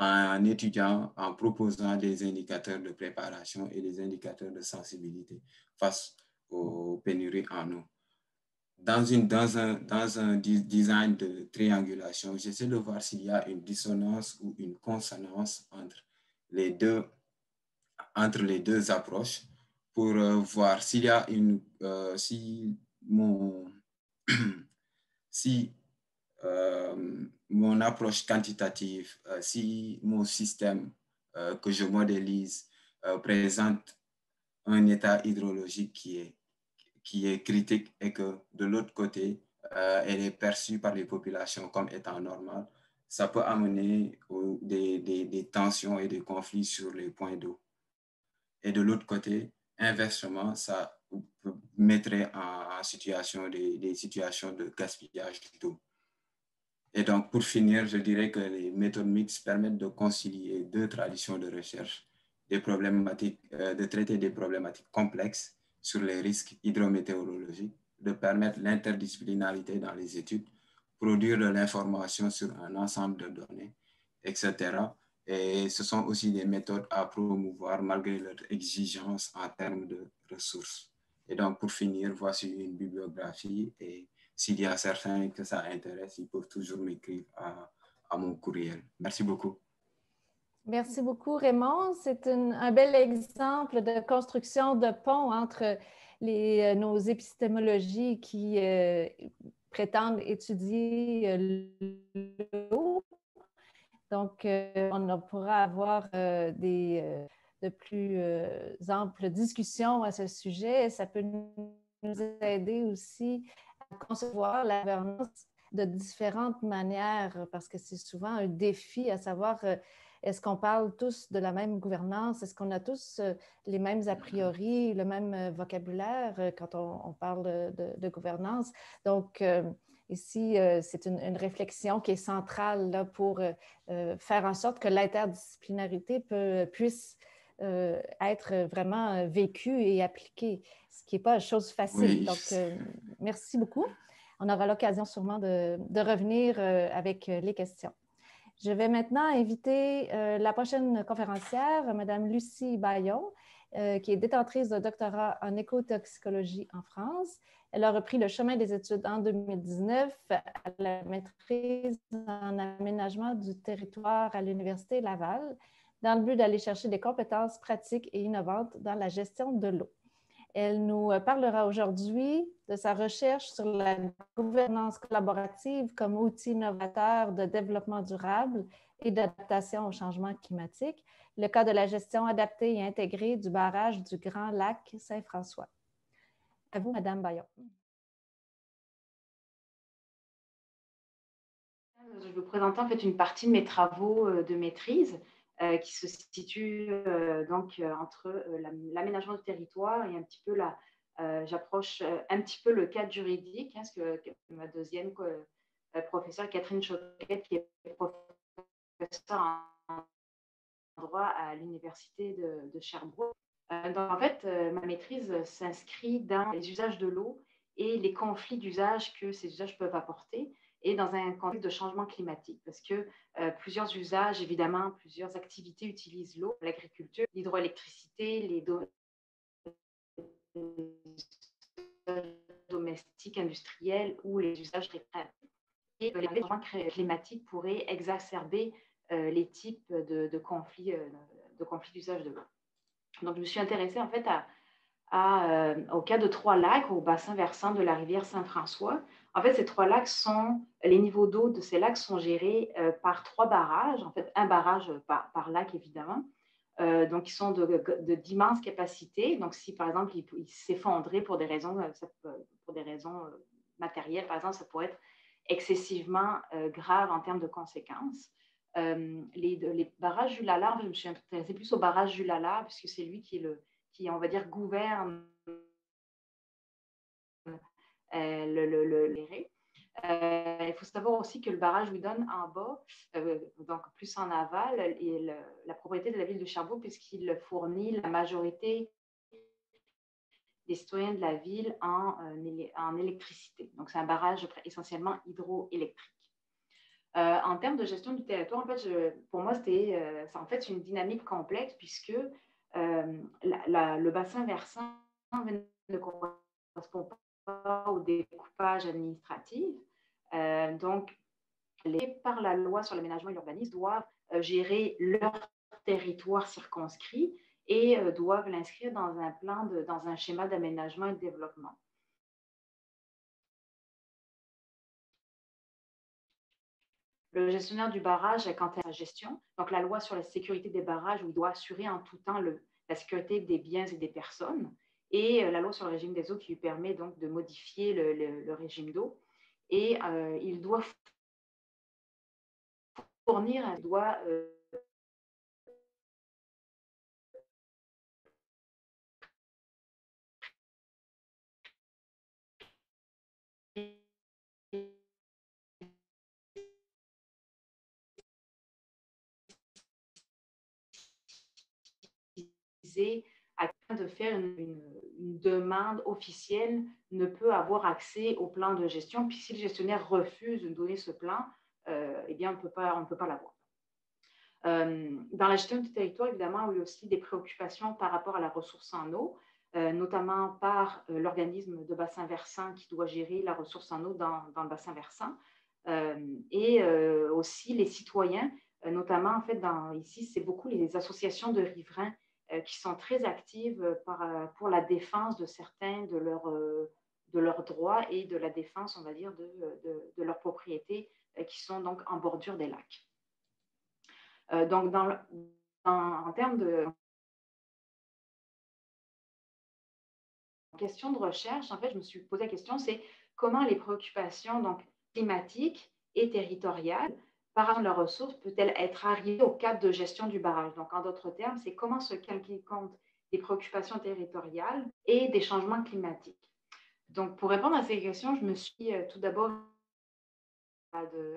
en étudiant, en proposant des indicateurs de préparation et des indicateurs de sensibilité face aux pénuries en eau. Dans, une, dans, un, dans un design de triangulation, j'essaie de voir s'il y a une dissonance ou une consonance entre les deux, entre les deux approches pour euh, voir s'il y a une, euh, si mon, si mon approche quantitative, euh, si mon système euh, que je modélise présente un état hydrologique qui est, qui est critique et que de l'autre côté, elle est perçue par les populations comme étant normale, ça peut amener des, des, tensions et des conflits sur les points d'eau. Et de l'autre côté, inversement, ça mettrait en, en situation des, des situations de gaspillage d'eau. Et donc, pour finir, je dirais que les méthodes mixtes permettent de concilier deux traditions de recherche, problématiques, de traiter des problématiques complexes sur les risques hydrométéorologiques, de permettre l'interdisciplinarité dans les études, produire de l'information sur un ensemble de données, etc. Et ce sont aussi des méthodes à promouvoir malgré leurs exigences en termes de ressources. Et donc, pour finir, voici une bibliographie. Et s'il y a certains que ça intéresse, ils peuvent toujours m'écrire à, mon courriel. Merci beaucoup. Merci beaucoup, Raymond. C'est un bel exemple de construction de pont entre euh, nos épistémologies qui euh, prétendent étudier euh, l'eau. Donc, on pourra avoir des de plus amples discussions à ce sujet. Ça peut nous aider aussi concevoir la gouvernance de différentes manières parce que c'est souvent un défi à savoir euh, est-ce qu'on parle tous de la même gouvernance? Est-ce qu'on a tous euh, les mêmes a priori, le même vocabulaire quand on, parle de, gouvernance? Donc, ici, c'est une, une, réflexion qui est centrale là, pour faire en sorte que l'interdisciplinarité puisse euh, être vraiment euh, vécu et appliqué, ce qui n'est pas une chose facile. Donc, euh, merci beaucoup. On aura l'occasion sûrement de, revenir avec les questions. Je vais maintenant inviter la prochaine conférencière, Mme Lucie Bayon, qui est détentrice de doctorat en écotoxicologie en France. Elle a repris le chemin des études en 2019 à la maîtrise en aménagement du territoire à l'Université Laval dans le but d'aller chercher des compétences pratiques et innovantes dans la gestion de l'eau. Elle nous parlera aujourd'hui de sa recherche sur la gouvernance collaborative comme outil novateur de développement durable et d'adaptation au changement climatique, le cas de la gestion adaptée et intégrée du barrage du Grand Lac Saint-François. À vous, Madame Bayon. Je vais vous présenter en fait une partie de mes travaux euh, de maîtrise euh, qui se situe euh, donc euh, entre l'aménagement du territoire et un petit peu la, j'approche un petit peu le cadre juridique, hein, que, ma deuxième professeure, Catherine Choquette, qui est professeure en droit à l'université de, de, Sherbrooke. en fait, ma maîtrise s'inscrit dans les usages de l'eau et les conflits d'usage que ces usages peuvent apporter et dans un contexte de changement climatique, parce que euh, plusieurs usages, évidemment, plusieurs activités utilisent l'eau, l'agriculture, l'hydroélectricité, les domestiques, industriels ou les usages récréatifs. Et les changements climatiques pourraient exacerber euh, les types de, conflits euh, de conflits d'usage de l'eau. Donc, je me suis intéressée en fait au cas de trois lacs au bassin versant de la rivière Saint-François, en fait, ces trois lacs sont, les niveaux d'eau de ces lacs sont gérés euh, par trois barrages, en fait, un barrage par, par lac, évidemment. Euh, donc, ils sont d'immenses de, capacités. Donc, si par exemple, ils il s'effondraient pour des raisons, euh, pour des raisons matérielles, par exemple, ça pourrait être excessivement grave en termes de conséquences. les, barrages Julala, je me suis intéressée plus au barrage Julala, puisque c'est lui qui, le, qui, on va dire, gouverne euh, le, le, euh, il faut savoir aussi que le barrage lui donne en bas, euh, donc plus en aval, la propriété de la ville de Sherbrooke, puisqu'il fournit la majorité des citoyens de la ville en, en électricité. Donc, c'est un barrage essentiellement hydroélectrique. en termes de gestion du territoire, en fait, pour moi, c'était en fait une dynamique complexe puisque le bassin versant ne correspond pas au découpage administratif. Euh, donc, les, par la loi sur l'aménagement et l'urbanisme, doivent euh, gérer leur territoire circonscrit et euh, doivent l'inscrire dans un plan, dans un schéma d'aménagement et de développement. Le gestionnaire du barrage, quant à sa gestion, donc la loi sur la sécurité des barrages, où il doit assurer en tout temps la sécurité des biens et des personnes, et euh, la loi sur le régime des eaux qui lui permet donc de modifier le, régime d'eau. Et euh, il doit fournir, il doit euh, de faire une, demande officielle ne peut avoir accès au plan de gestion. Puis si le gestionnaire refuse de donner ce plan, euh, eh bien, on ne peut pas, l'avoir. Euh, dans la gestion du territoire, évidemment, il y a aussi des préoccupations par rapport à la ressource en eau, euh, notamment par l'organisme de bassin versant qui doit gérer la ressource en eau dans, le bassin versant, et aussi les citoyens, notamment en fait, ici, c'est beaucoup les associations de riverains qui sont très actives euh, euh, pour la défense de certains de leurs, de leurs droits et de la défense, on va dire, de, de, leurs propriétés qui sont donc en bordure des lacs. donc, dans, en termes de question de recherche, en fait, je me suis posé la question, c'est comment les préoccupations donc, climatiques et territoriales par la ressource peut-elle être arrivée au cadre de gestion du barrage? Donc, en d'autres termes, c'est comment se calculer compte des préoccupations territoriales et des changements climatiques? Donc, pour répondre à ces questions, je me suis euh, tout d'abord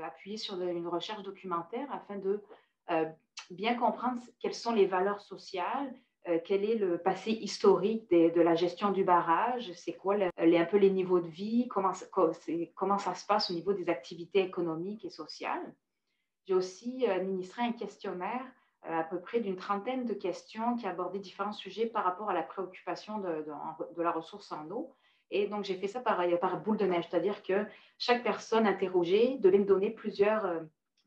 appuyée sur une recherche documentaire afin de euh, bien comprendre quelles sont les valeurs sociales, euh, quel est le passé historique de la gestion du barrage, c'est quoi les, un peu les niveaux de vie, comment, comment ça se passe au niveau des activités économiques et sociales. J'ai aussi euh, administré un questionnaire euh, à peu près d'une trentaine de questions qui abordaient différents sujets par rapport à la préoccupation de, la ressource en eau. Et donc, j'ai fait ça par, par boule de neige, c'est-à-dire que chaque personne interrogée devait me donner plusieurs euh,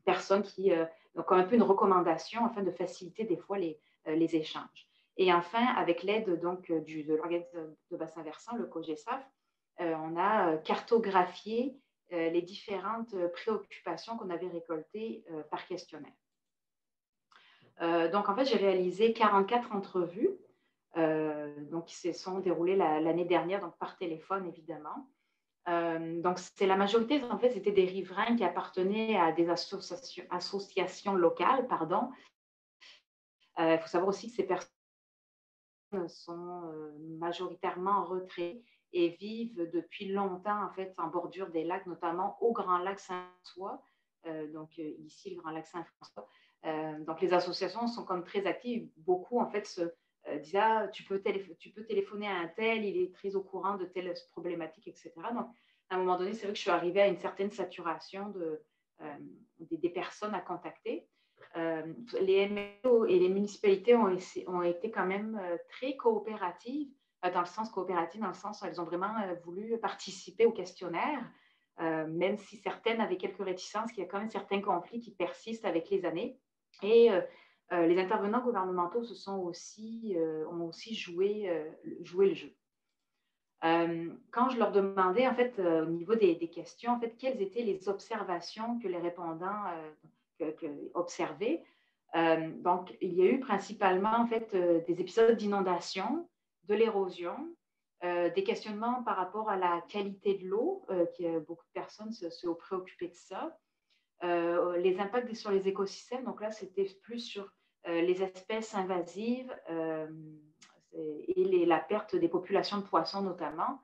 personnes qui, donc un peu une recommandation afin de faciliter des fois les, échanges. Et enfin, avec l'aide de l'organisme de bassin versant, le COGESAF, on a cartographié euh, les différentes euh, préoccupations qu'on avait récoltées euh, par questionnaire. donc, en fait, j'ai réalisé 44 entrevues donc, qui se sont déroulées l'année dernière, donc par téléphone, évidemment. donc, c'est la majorité, en fait, c'était des riverains qui appartenaient à des associations, associations locales, pardon. Il faut savoir aussi que ces personnes sont majoritairement en retrait et vivent depuis longtemps en fait en bordure des lacs, notamment au Grand Lac Saint-François. Euh, donc euh, ici, le Grand Lac Saint-François. Euh, donc les associations sont comme très actives. Beaucoup en fait se disent ah, tu, peux tu peux téléphoner à un tel, il est très au courant de telle problématique, etc. Donc à un moment donné, c'est vrai que je suis arrivée à une certaine saturation de, des, personnes à contacter. les MLO et les municipalités ont, ont été quand même très coopératives dans le sens coopératif, dans le sens où elles ont vraiment euh, voulu participer au questionnaire, euh, même si certaines avaient quelques réticences, qu'il y a quand même certains conflits qui persistent avec les années. Et les intervenants gouvernementaux se sont aussi, ont aussi joué, joué le jeu. quand je leur demandais, en fait, au niveau des, questions, en fait, quelles étaient les observations que les répondants observaient, donc, il y a eu principalement, en fait, des épisodes d'inondation, de l'érosion, euh, des questionnements par rapport à la qualité de l'eau, euh, qui beaucoup de personnes se, sont préoccupées de ça, euh, les impacts sur les écosystèmes, donc là c'était plus sur les espèces invasives et la perte des populations de poissons notamment,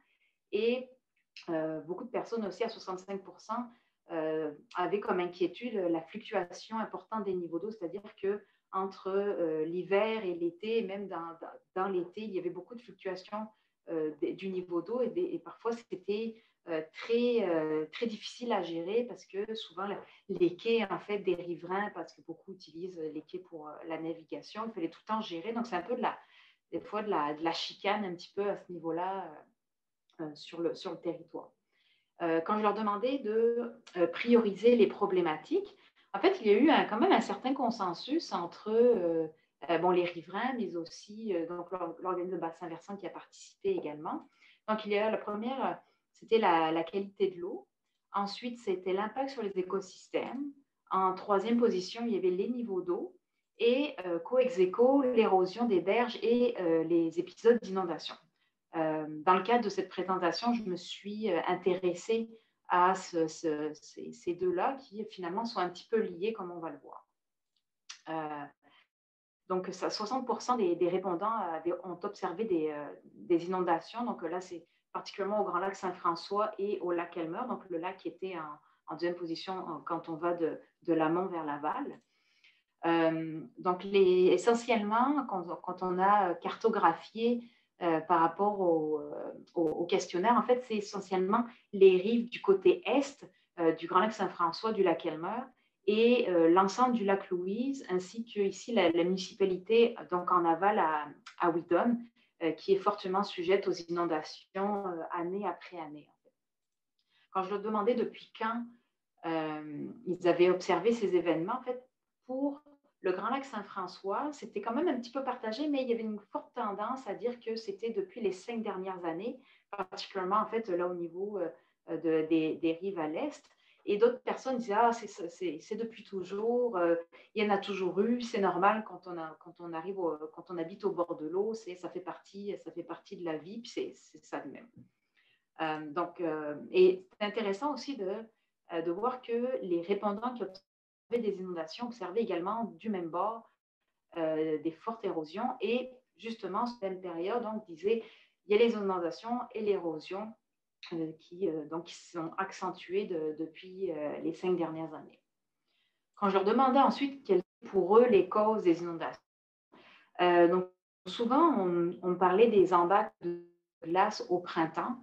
et beaucoup de personnes aussi à 65% avaient comme inquiétude la fluctuation importante des niveaux d'eau, c'est-à-dire que entre euh, l'hiver et l'été, même dans, l'été, il y avait beaucoup de fluctuations euh, du niveau d'eau et, parfois c'était euh, très, très difficile à gérer parce que souvent les quais en fait des riverains, parce que beaucoup utilisent les quais pour la navigation, il fallait tout le temps gérer. Donc c'est un peu de la, des fois de la chicane un petit peu à ce niveau-là sur, le, sur le territoire. quand je leur demandais de prioriser les problématiques, en fait, il y a eu quand même un certain consensus entre euh, euh, bon, les riverains, mais aussi euh, l'organisme de bassin versant qui a participé également. Donc, il y a la première, c'était la, qualité de l'eau. Ensuite, c'était l'impact sur les écosystèmes. En troisième position, il y avait les niveaux d'eau. Et coex l'érosion des berges et les épisodes d'inondation. dans le cadre de cette présentation, je me suis intéressée à ces, deux-là qui finalement sont un petit peu liés comme on va le voir. Euh, donc, 60% des, répondants euh, ont observé euh, des, inondations. Donc là, c'est particulièrement au Grand Lac Saint-François et au lac Elmer, donc le lac qui était en, deuxième position quand on va de, l'amont vers l'aval. donc, essentiellement, quand, on a cartographié par rapport au, au, questionnaire, en fait, c'est essentiellement les rives du côté est du Grand Lac Saint-François, du lac Elmer, et l'ensemble du lac Louise, ainsi que ici la, municipalité, donc en aval à, à qui est fortement sujette aux inondations année après année. Quand je leur demandais depuis quand ils avaient observé ces événements, en fait, pour le Grand Lac Saint-François, c'était quand même un petit peu partagé, mais il y avait une forte tendance à dire que c'était depuis les cinq dernières années, particulièrement en fait là au niveau des, des, rives à l'est. Et d'autres personnes disaient Ah, c'est depuis toujours, euh, il y en a toujours eu, c'est normal quand on, arrive, quand on habite au bord de l'eau, ça fait partie, ça fait partie de la vie, c'est ça de même. Euh, donc, euh, et c'est intéressant aussi de, voir que les répondants qui des inondations observaient également du même bord des fortes érosions et justement, cette même période, donc, disait il y a les inondations et l'érosion euh, qui, euh, qui sont accentuées depuis euh, les cinq dernières années. Quand je leur demandais ensuite quelles étaient pour eux les causes des inondations, donc, souvent on, parlait des embâcles de glace au printemps.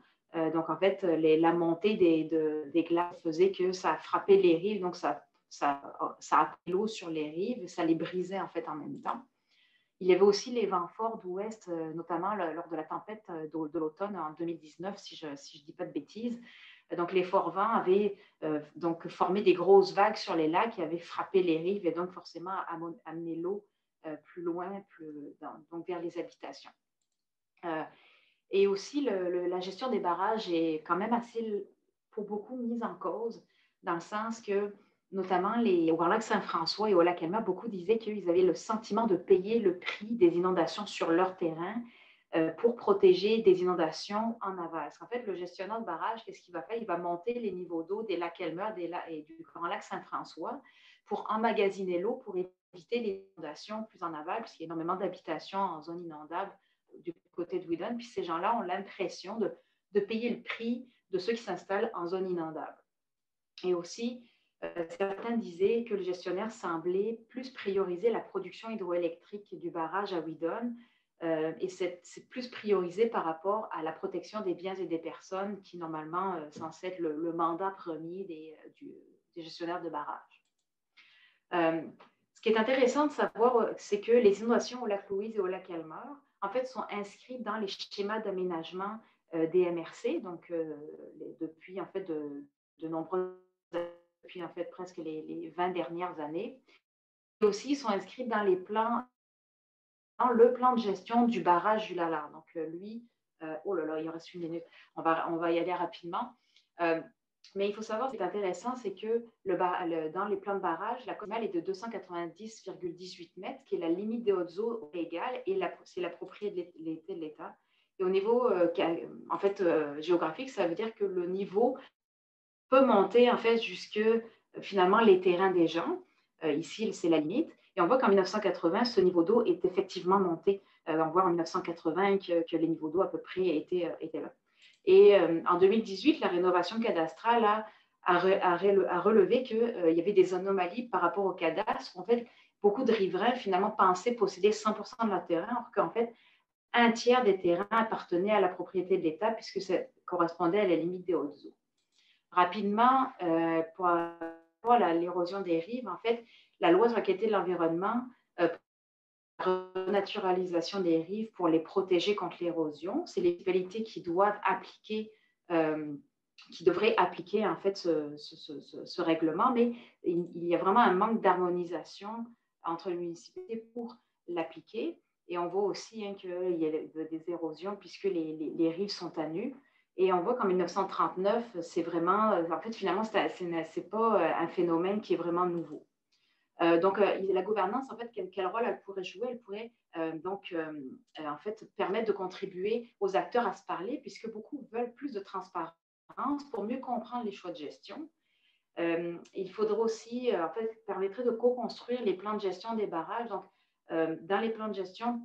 donc, en fait, la montée des, des, glaces faisait que ça frappait les rives, donc ça, ça, ça l'eau sur les rives, ça les brisait en fait en même temps. Il y avait aussi les vents forts d'ouest, euh, notamment lors de la tempête euh, de, l'automne en 2019, si je ne si dis pas de bêtises. Donc, les forts vents avaient euh, donc formé des grosses vagues sur les lacs qui avaient frappé les rives et donc forcément amené l'eau plus loin, donc vers les habitations. et aussi, la gestion des barrages est quand même assez, pour beaucoup, mise en cause, dans le sens que notamment les, au Grand Lac Saint-François et au Lac Elma, beaucoup disaient qu'ils avaient le sentiment de payer le prix des inondations sur leur terrain euh, pour protéger des inondations en aval. Parce qu'en fait, le gestionnaire de barrage, qu'est-ce qu'il va faire? Il va monter les niveaux d'eau des lacs Elmer et du Grand Lac Saint-François pour emmagasiner l'eau pour éviter les inondations plus en aval, puisqu'il y a énormément d'habitations en zone inondable du côté de Whedon. Puis ces gens-là ont l'impression de, de payer le prix de ceux qui s'installent en zone inondable. Et aussi, euh, certains disaient que le gestionnaire semblait plus prioriser la production hydroélectrique du barrage à Whedon euh, et c'est plus priorisé par rapport à la protection des biens et des personnes qui, normalement, euh, censé être le, mandat premier des, gestionnaires de barrage. ce qui est intéressant de savoir, c'est que les inondations au lac Louise et au lac Elmer, en fait, sont inscrites dans les schémas d'aménagement des MRC, donc depuis, en fait, de, de nombreuses depuis en fait presque les, 20 dernières années. Et aussi, sont inscrits dans les plans, dans le plan de gestion du barrage du Lala. Donc, euh, lui, euh, oh là là, il reste une minute, on va, on va y aller rapidement. Euh, mais il faut savoir, ce qui est intéressant, c'est que le, dans les plans de barrage, la communale est de 290,18 mètres, qui est la limite des hautes eaux légales, et c'est la propriété de l'État. Et au niveau en fait, géographique, ça veut dire que le niveau peut monter en fait jusque euh, finalement les terrains des gens. Euh, ici, c'est la limite. Et on voit qu'en 1980, ce niveau d'eau est effectivement monté. Euh, on voit en 1980 que, les niveaux d'eau à peu près étaient, étaient là. Et en 2018, la rénovation cadastrale a, a, relevé qu'il y avait des anomalies par rapport au cadastre. En fait, beaucoup de riverains finalement pensaient posséder 100% de leur terrain, alors qu'en fait, un tiers des terrains appartenaient à la propriété de l'État puisque ça correspondait à la limite des hautes eaux. Rapidement, euh, pour, l'érosion des rives, en fait, la loi sur la qualité de l'environnement, euh, la renaturalisation des rives pour les protéger contre l'érosion, c'est les municipalités qui doivent appliquer, euh, qui devraient appliquer en fait ce, règlement, mais il, y a vraiment un manque d'harmonisation entre les municipalités pour l'appliquer. Et on voit aussi hein, qu'il y a des érosions puisque les, les rives sont à nu. Et on voit qu'en 1939, c'est vraiment, euh, en fait, finalement, ce n'est pas euh, un phénomène qui est vraiment nouveau. Euh, donc, la gouvernance, en fait, quel, rôle elle pourrait jouer? Elle pourrait donc, en fait, permettre de contribuer aux acteurs à se parler, puisque beaucoup veulent plus de transparence pour mieux comprendre les choix de gestion. il faudra aussi, en fait, permettrait de co-construire les plans de gestion des barrages. Donc, dans les plans de gestion,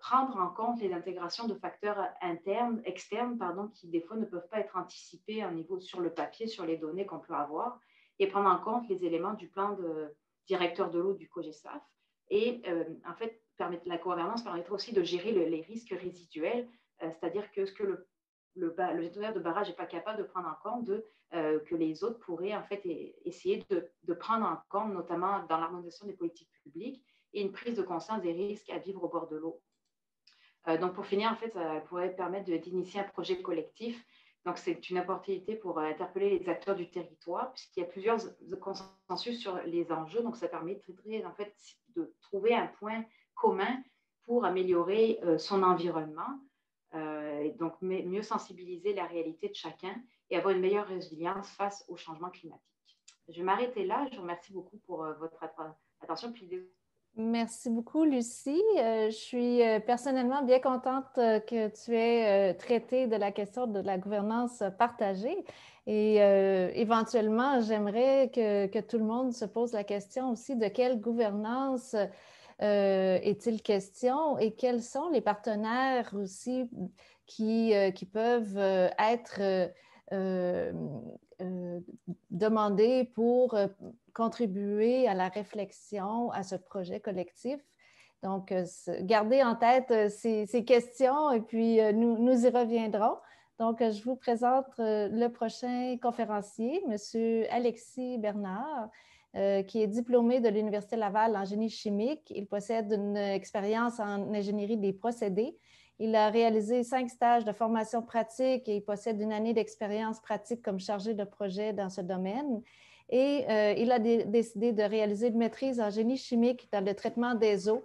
prendre en compte les intégrations de facteurs internes, externes, pardon, qui des fois ne peuvent pas être anticipés au niveau sur le papier, sur les données qu'on peut avoir, et prendre en compte les éléments du plan de, directeur de l'eau du COGESAF. Et en fait, la gouvernance permettra aussi de gérer les risques résiduels, c'est-à-dire que ce que le le, gestionnaire de barrage n'est pas capable de prendre en compte de, que les autres pourraient en fait essayer de, de, prendre en compte, notamment dans l'harmonisation des politiques publiques et une prise de conscience des risques à vivre au bord de l'eau. Donc, pour finir, en fait, ça pourrait permettre d'initier un projet collectif donc, c'est une opportunité pour euh, interpeller les acteurs du territoire, puisqu'il y a plusieurs consensus sur les enjeux. Donc, ça permet en fait, de trouver un point commun pour améliorer euh, son environnement, euh, et donc mieux sensibiliser la réalité de chacun et avoir une meilleure résilience face au changement climatique. Je vais m'arrêter là. Je vous remercie beaucoup pour votre attention. Puis Merci beaucoup, Lucie. Euh, je suis euh, personnellement bien contente euh, que tu aies traité de la question de la gouvernance partagée. Et éventuellement, j'aimerais que, tout le monde se pose la question aussi de quelle gouvernance est-il question et quels sont les partenaires aussi qui, qui peuvent être demandés pour contribuer à la réflexion, à ce projet collectif. Donc, euh, gardez en tête euh, ces, questions et puis euh, nous, nous, y reviendrons. Donc, je vous présente le prochain conférencier, M. Alexis Bernard, qui est diplômé de l'Université Laval en génie chimique. Il possède une expérience en ingénierie des procédés. Il a réalisé cinq stages de formation pratique et il possède une année d'expérience pratique comme chargé de projet dans ce domaine. Et euh, il a décidé de réaliser une maîtrise en génie chimique dans le traitement des eaux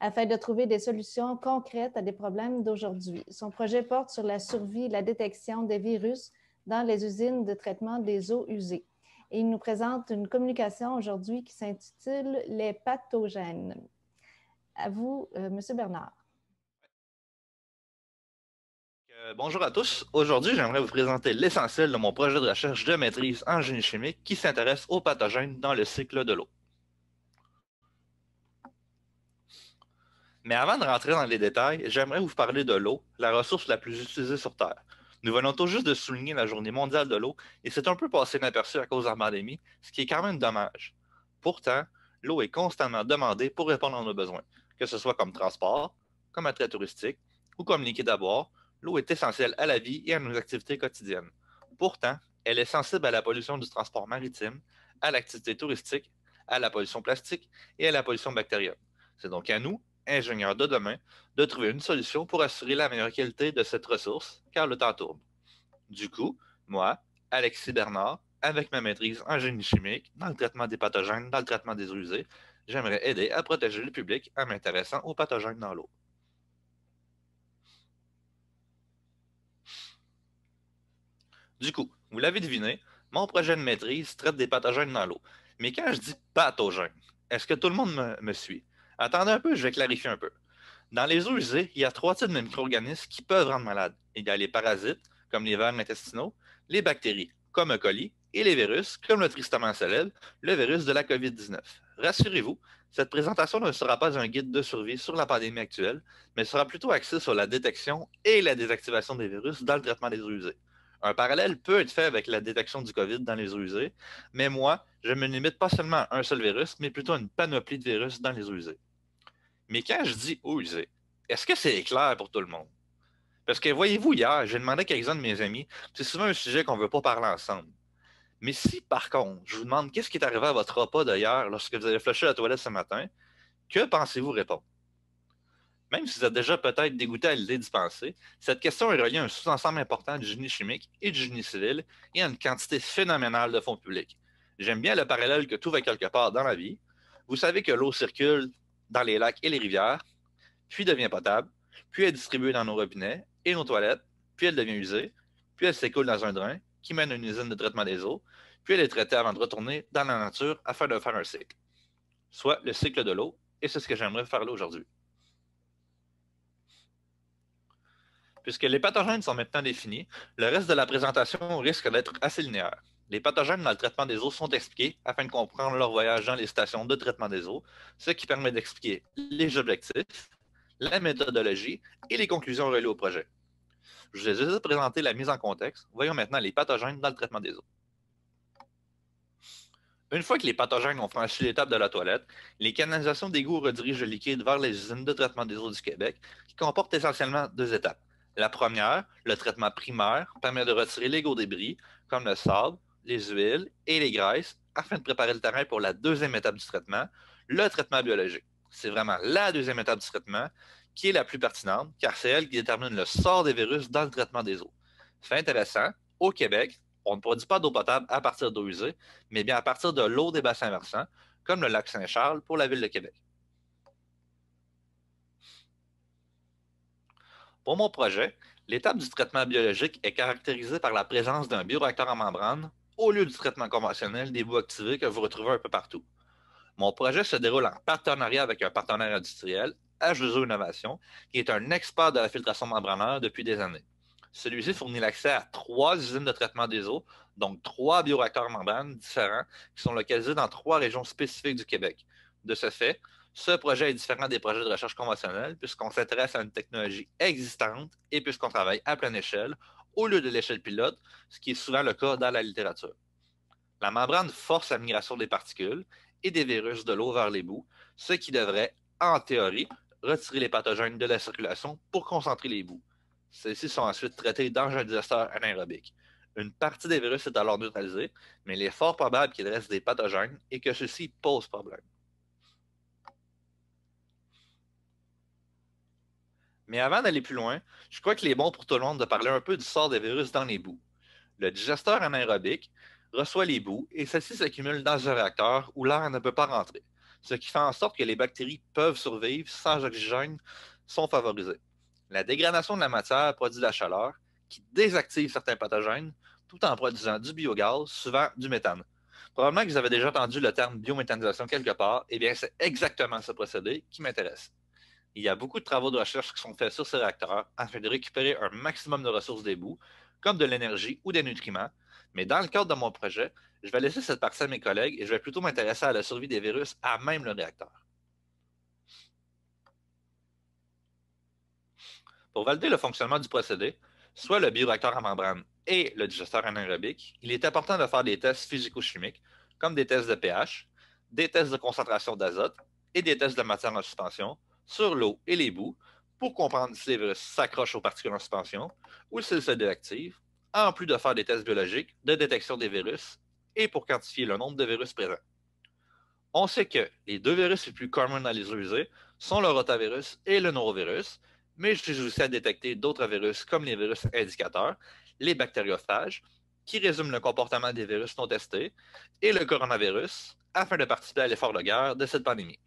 afin de trouver des solutions concrètes à des problèmes d'aujourd'hui. Son projet porte sur la survie et la détection des virus dans les usines de traitement des eaux usées. Et il nous présente une communication aujourd'hui qui s'intitule Les pathogènes. À vous, euh, M. Bernard. Euh, bonjour à tous. Aujourd'hui, j'aimerais vous présenter l'essentiel de mon projet de recherche de maîtrise en génie chimique qui s'intéresse aux pathogènes dans le cycle de l'eau. Mais avant de rentrer dans les détails, j'aimerais vous parler de l'eau, la ressource la plus utilisée sur Terre. Nous venons tout juste de souligner la journée mondiale de l'eau et c'est un peu passé inaperçu à cause de la pandémie, ce qui est quand même dommage. Pourtant, l'eau est constamment demandée pour répondre à nos besoins, que ce soit comme transport, comme attrait touristique ou comme liquide à boire, l'eau est essentielle à la vie et à nos activités quotidiennes. Pourtant, elle est sensible à la pollution du transport maritime, à l'activité touristique, à la pollution plastique et à la pollution bactérienne. C'est donc à nous, ingénieurs de demain, de trouver une solution pour assurer la meilleure qualité de cette ressource, car le temps tourne. Du coup, moi, Alexis Bernard, avec ma maîtrise en génie chimique, dans le traitement des pathogènes, dans le traitement des usées, j'aimerais aider à protéger le public en m'intéressant aux pathogènes dans l'eau. Du coup, vous l'avez deviné, mon projet de maîtrise traite des pathogènes dans l'eau. Mais quand je dis pathogène, est-ce que tout le monde me, suit? Attendez un peu, je vais clarifier un peu. Dans les eaux usées, il y a trois types de micro-organismes qui peuvent rendre malade. Il y a les parasites, comme les vers intestinaux, les bactéries, comme E. coli, et les virus, comme le tristement célèbre, le virus de la COVID-19. Rassurez-vous, cette présentation ne sera pas un guide de survie sur la pandémie actuelle, mais sera plutôt axée sur la détection et la désactivation des virus dans le traitement des eaux usées. Un parallèle peut être fait avec la détection du COVID dans les eaux usées, mais moi, je me limite pas seulement à un seul virus, mais plutôt à une panoplie de virus dans les eaux usées. Mais quand je dis eaux usées, est-ce que c'est clair pour tout le monde? Parce que voyez-vous, hier, j'ai demandé à quelques-uns de mes amis, c'est souvent un sujet qu'on ne veut pas parler ensemble. Mais si, par contre, je vous demande qu'est-ce qui est arrivé à votre repas d'hier lorsque vous avez flashé la toilette ce matin, que pensez-vous répondre? Même si vous êtes déjà peut-être dégoûté à l'idée d'y penser, cette question est reliée à un sous-ensemble important du génie chimique et du génie civil et à une quantité phénoménale de fonds publics. J'aime bien le parallèle que tout va quelque part dans la vie. Vous savez que l'eau circule dans les lacs et les rivières, puis devient potable, puis est distribuée dans nos robinets et nos toilettes, puis elle devient usée, puis elle s'écoule dans un drain qui mène à une usine de traitement des eaux, puis elle est traitée avant de retourner dans la nature afin de faire un cycle. Soit le cycle de l'eau, et c'est ce que j'aimerais faire là aujourd'hui. Puisque les pathogènes sont maintenant définis, le reste de la présentation risque d'être assez linéaire. Les pathogènes dans le traitement des eaux sont expliqués afin de comprendre leur voyage dans les stations de traitement des eaux, ce qui permet d'expliquer les objectifs, la méthodologie et les conclusions reliées au projet. Je vous ai déjà présenté la mise en contexte. Voyons maintenant les pathogènes dans le traitement des eaux. Une fois que les pathogènes ont franchi l'étape de la toilette, les canalisations d'égout redirigent le liquide vers les usines de traitement des eaux du Québec, qui comportent essentiellement deux étapes. La première, le traitement primaire, permet de retirer les gros débris, comme le sable, les huiles et les graisses, afin de préparer le terrain pour la deuxième étape du traitement, le traitement biologique. C'est vraiment la deuxième étape du traitement qui est la plus pertinente, car c'est elle qui détermine le sort des virus dans le traitement des eaux. Fait intéressant, au Québec, on ne produit pas d'eau potable à partir d'eau usée, mais bien à partir de l'eau des bassins versants, comme le lac Saint-Charles pour la ville de Québec. Pour mon projet, l'étape du traitement biologique est caractérisée par la présence d'un bioréacteur en membrane au lieu du traitement conventionnel des bouts activés que vous retrouvez un peu partout. Mon projet se déroule en partenariat avec un partenaire industriel, H2O Innovation, qui est un expert de la filtration membranaire depuis des années. Celui-ci fournit l'accès à trois usines de traitement des eaux, donc trois bioréacteurs membranes différents qui sont localisés dans trois régions spécifiques du Québec. De ce fait, ce projet est différent des projets de recherche conventionnels puisqu'on s'intéresse à une technologie existante et puisqu'on travaille à pleine échelle au lieu de l'échelle pilote, ce qui est souvent le cas dans la littérature. La membrane force la migration des particules et des virus de l'eau vers les bouts, ce qui devrait, en théorie, retirer les pathogènes de la circulation pour concentrer les bouts. Ceux-ci sont ensuite traités dans un digesteur anaérobique. Une partie des virus est alors neutralisée, mais il est fort probable qu'il reste des pathogènes et que ceux-ci posent problème. Mais avant d'aller plus loin, je crois qu'il est bon pour tout le monde de parler un peu du sort des virus dans les bouts. Le digesteur anaérobique reçoit les bouts et celles-ci s'accumulent dans un réacteur où l'air ne peut pas rentrer, ce qui fait en sorte que les bactéries peuvent survivre sans oxygène sont favorisées. La dégradation de la matière produit de la chaleur qui désactive certains pathogènes tout en produisant du biogaz, souvent du méthane. Probablement que vous avez déjà entendu le terme biométhanisation quelque part, et eh bien c'est exactement ce procédé qui m'intéresse. Il y a beaucoup de travaux de recherche qui sont faits sur ces réacteurs afin de récupérer un maximum de ressources des bouts, comme de l'énergie ou des nutriments. Mais dans le cadre de mon projet, je vais laisser cette partie à mes collègues et je vais plutôt m'intéresser à la survie des virus à même le réacteur. Pour valider le fonctionnement du procédé, soit le bioréacteur à membrane et le digesteur anaérobique, il est important de faire des tests physico-chimiques, comme des tests de pH, des tests de concentration d'azote et des tests de matière en suspension, sur l'eau et les bouts pour comprendre si les virus s'accrochent aux particules en suspension ou s'ils se désactivent, en plus de faire des tests biologiques de détection des virus et pour quantifier le nombre de virus présents. On sait que les deux virus les plus communs dans les usés sont le rotavirus et le norovirus, mais je suis aussi à détecter d'autres virus comme les virus indicateurs, les bactériophages, qui résument le comportement des virus non testés, et le coronavirus, afin de participer à l'effort de guerre de cette pandémie.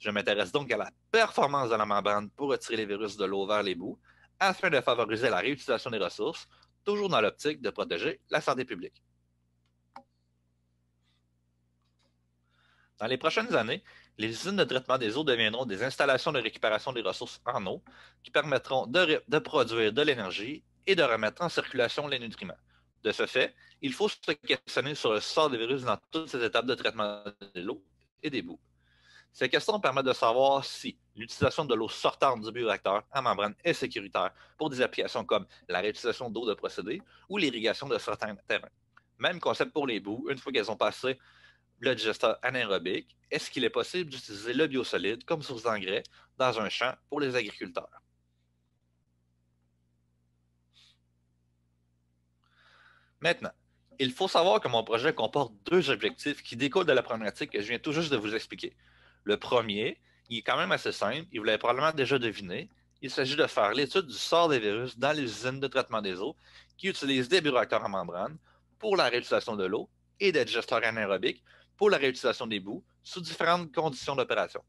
Je m'intéresse donc à la performance de la membrane pour retirer les virus de l'eau vers les bouts, afin de favoriser la réutilisation des ressources, toujours dans l'optique de protéger la santé publique. Dans les prochaines années, les usines de traitement des eaux deviendront des installations de récupération des ressources en eau qui permettront de, produire de l'énergie et de remettre en circulation les nutriments. De ce fait, il faut se questionner sur le sort des virus dans toutes ces étapes de traitement de l'eau et des bouts. Ces questions permettent de savoir si l'utilisation de l'eau sortante du bioréacteur à membrane est sécuritaire pour des applications comme la réutilisation d'eau de procédé ou l'irrigation de certains terrains. Même concept pour les boues, une fois qu'elles ont passé le digesteur anaérobique, est-ce qu'il est possible d'utiliser le biosolide comme source d'engrais dans un champ pour les agriculteurs? Maintenant, il faut savoir que mon projet comporte deux objectifs qui découlent de la problématique que je viens tout juste de vous expliquer. Le premier, il est quand même assez simple, il vous l'avez probablement déjà deviné. Il s'agit de faire l'étude du sort des virus dans les usines de traitement des eaux qui utilisent des bioréacteurs en membrane pour la réutilisation de l'eau et des digesteurs anaérobiques pour la réutilisation des bouts sous différentes conditions d'opération.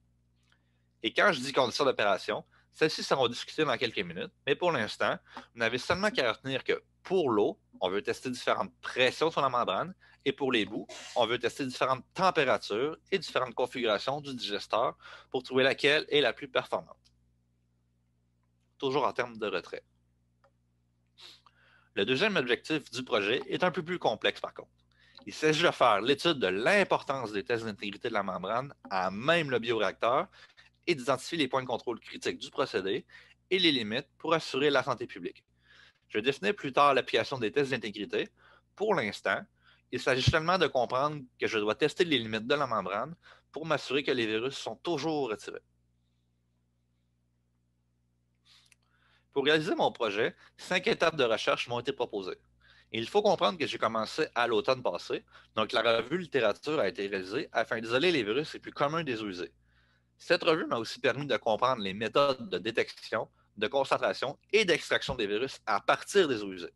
Et quand je dis conditions d'opération, celles-ci seront discutées dans quelques minutes, mais pour l'instant, vous n'avez seulement qu'à retenir que pour l'eau, on veut tester différentes pressions sur la membrane et pour les bouts, on veut tester différentes températures et différentes configurations du digesteur pour trouver laquelle est la plus performante. Toujours en termes de retrait. Le deuxième objectif du projet est un peu plus complexe par contre. Il s'agit de faire l'étude de l'importance des tests d'intégrité de la membrane à même le bioréacteur et d'identifier les points de contrôle critiques du procédé et les limites pour assurer la santé publique. Je définirai plus tard l'application des tests d'intégrité. Pour l'instant, Il s'agit seulement de comprendre que je dois tester les limites de la membrane pour m'assurer que les virus sont toujours retirés. Pour réaliser mon projet, cinq étapes de recherche m'ont été proposées. il faut comprendre que j'ai commencé à l'automne passé, donc la revue littérature a été réalisée afin d'isoler les virus les plus communs des usées. Cette revue m'a aussi permis de comprendre les méthodes de détection, de concentration et d'extraction des virus à partir des eaux usées.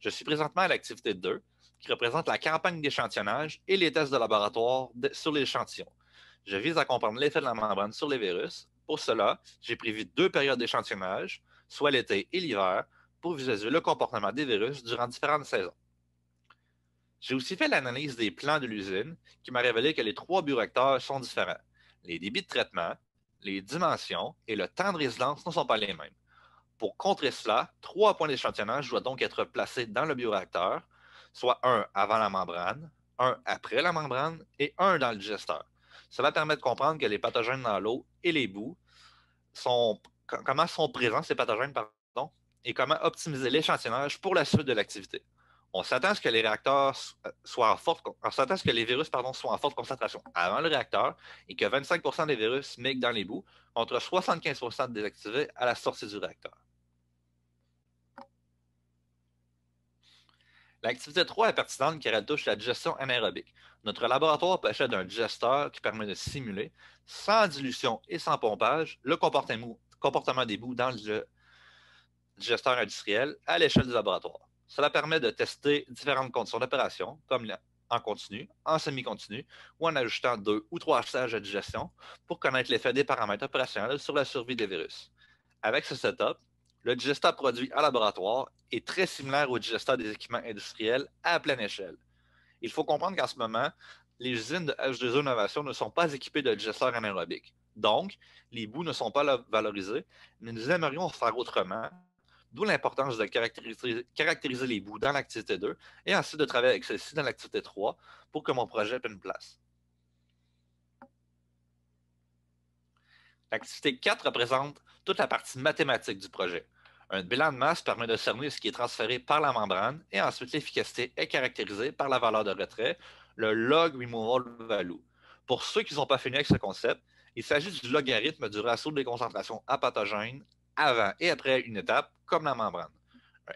Je suis présentement à l'activité 2, qui représente la campagne d'échantillonnage et les tests de laboratoire sur l'échantillon. Je vise à comprendre l'effet de la membrane sur les virus. Pour cela, j'ai prévu deux périodes d'échantillonnage, soit l'été et l'hiver, pour visualiser le comportement des virus durant différentes saisons. J'ai aussi fait l'analyse des plans de l'usine qui m'a révélé que les trois bioreacteurs sont différents les débits de traitement, les dimensions et le temps de résidence ne sont pas les mêmes. Pour contrer cela, trois points d'échantillonnage doivent donc être placés dans le bioréacteur, soit un avant la membrane, un après la membrane et un dans le digesteur. Cela permet de comprendre que les pathogènes dans l'eau et les boues sont comment sont présents ces pathogènes et comment optimiser l'échantillonnage pour la suite de l'activité on s'attend à ce que les réacteurs soient en forte, on s'attend à ce que les virus pardon, soient en forte concentration avant le réacteur et que 25% des virus migrent dans les bouts, contre 75% désactivés à la sortie du réacteur. L'activité 3 est pertinente car elle touche la digestion anaérobique. Notre laboratoire possède un digesteur qui permet de simuler, sans dilution et sans pompage, le comportement des bouts dans le digesteur industriel à l'échelle du laboratoire. Cela permet de tester différentes conditions d'opération, comme en continu, en semi-continu ou en ajoutant deux ou trois stages de digestion pour connaître l'effet des paramètres opérationnels sur la survie des virus. Avec ce setup, le digesteur produit en laboratoire est très similaire au digesteur des équipements industriels à pleine échelle. Il faut comprendre qu'en ce moment, les usines de H2O Innovation ne sont pas équipées de digesteurs anaérobiques. Donc, les bouts ne sont pas valorisés, mais nous aimerions faire autrement D'où l'importance de caractériser, les bouts dans l'activité 2 et ensuite de travailler avec celle-ci dans l'activité 3 pour que mon projet prenne place. L'activité 4 représente toute la partie mathématique du projet. Un bilan de masse permet de cerner ce qui est transféré par la membrane et ensuite l'efficacité est caractérisée par la valeur de retrait, le log removal value. Pour ceux qui n'ont pas fini avec ce concept, il s'agit du logarithme du ratio des concentrations à pathogènes avant et après une étape, comme la membrane.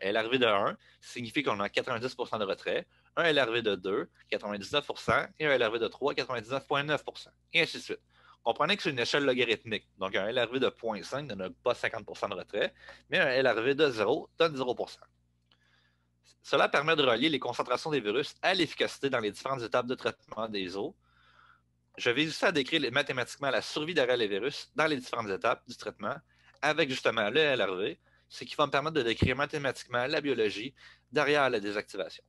Un LRV de 1 signifie qu'on a 90% de retrait, un LRV de 2, 99% et un LRV de 3, 99,9% et ainsi de suite. Comprenez que c'est une échelle logarithmique. Donc, un LRV de 0.5 ne donne pas 50% de retrait, mais un LRV de 0 donne 0% Cela permet de relier les concentrations des virus à l'efficacité dans les différentes étapes de traitement des eaux. Je vais aussi à décrire mathématiquement la survie derrière les virus dans les différentes étapes du traitement avec justement le LRV, ce qui va me permettre de décrire mathématiquement la biologie derrière la désactivation.